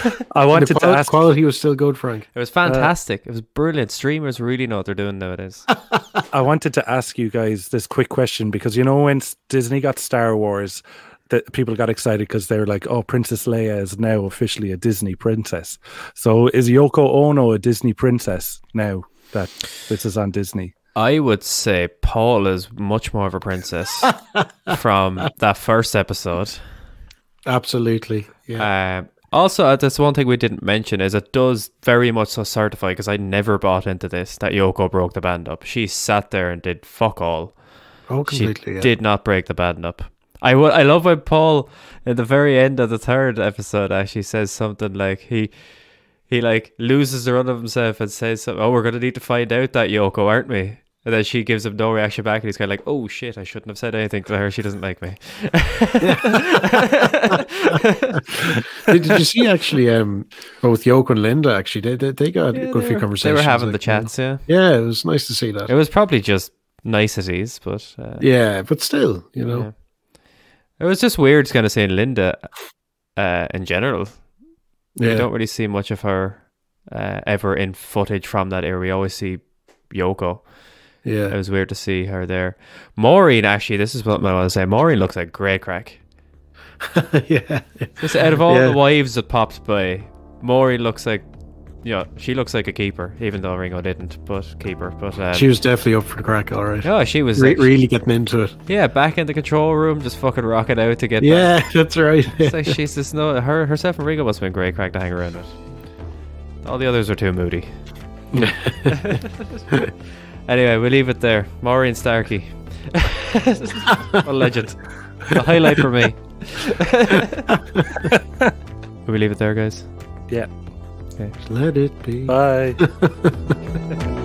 it I wanted the to qual- ask. quality was still good, Frank. It was fantastic. it was brilliant. Streamers really know what they're doing nowadays. (laughs) I wanted to ask you guys this quick question because you know when Disney got Star Wars, that people got excited because they were like, "Oh, Princess Leia is now officially a Disney princess." So is Yoko Ono a Disney princess now that this is on Disney? I would say Paul is much more of a princess (laughs) from that first episode. Absolutely. Yeah. Um, also, uh, that's one thing we didn't mention is it does very much so certify because I never bought into this that Yoko broke the band up. She sat there and did fuck all. oh, She completely. yeah. did not break the band up. I. I love when Paul at the very end of the third episode actually says something like he he like loses the run of himself and says something. Oh, we're gonna need to find out that Yoko, aren't we? And then she gives him no reaction back, and he's kind of like, "Oh shit, I shouldn't have said anything to her. She doesn't like me." (laughs) did, did you see actually? Um, both Yoko and Linda actually they they, they got a good few were, conversations. they were having the like, you know. chats. Yeah, Yeah, it was nice to see that. it was probably just niceties, but uh, yeah, but still, you know, Yeah. It was just weird kind of seeing Linda uh, in general. yeah, You don't really see much of her uh, ever in footage from that era. We always see Yoko. Yeah, it was weird to see her there. Maureen, actually, this is what I want to say. Maureen looks like great crack. (laughs) yeah. Just out of all Yeah. the wives that popped by, Maureen looks like, yeah, she looks like a keeper, even though Ringo didn't, but keeper. But um, She was definitely up for the crack, all right. oh, she was Re- like, really getting into it. yeah, back in the control room, just fucking rocking out to get Yeah, (laughs) that's right. It's like she's just no her herself and Ringo must have been great crack to hang around with. All the others are too moody. (laughs) anyway, we'll leave it there. Maureen Starkey. (laughs) a legend. A highlight for me. (laughs) will we leave it there, guys? Yeah. Let it be. Bye. (laughs)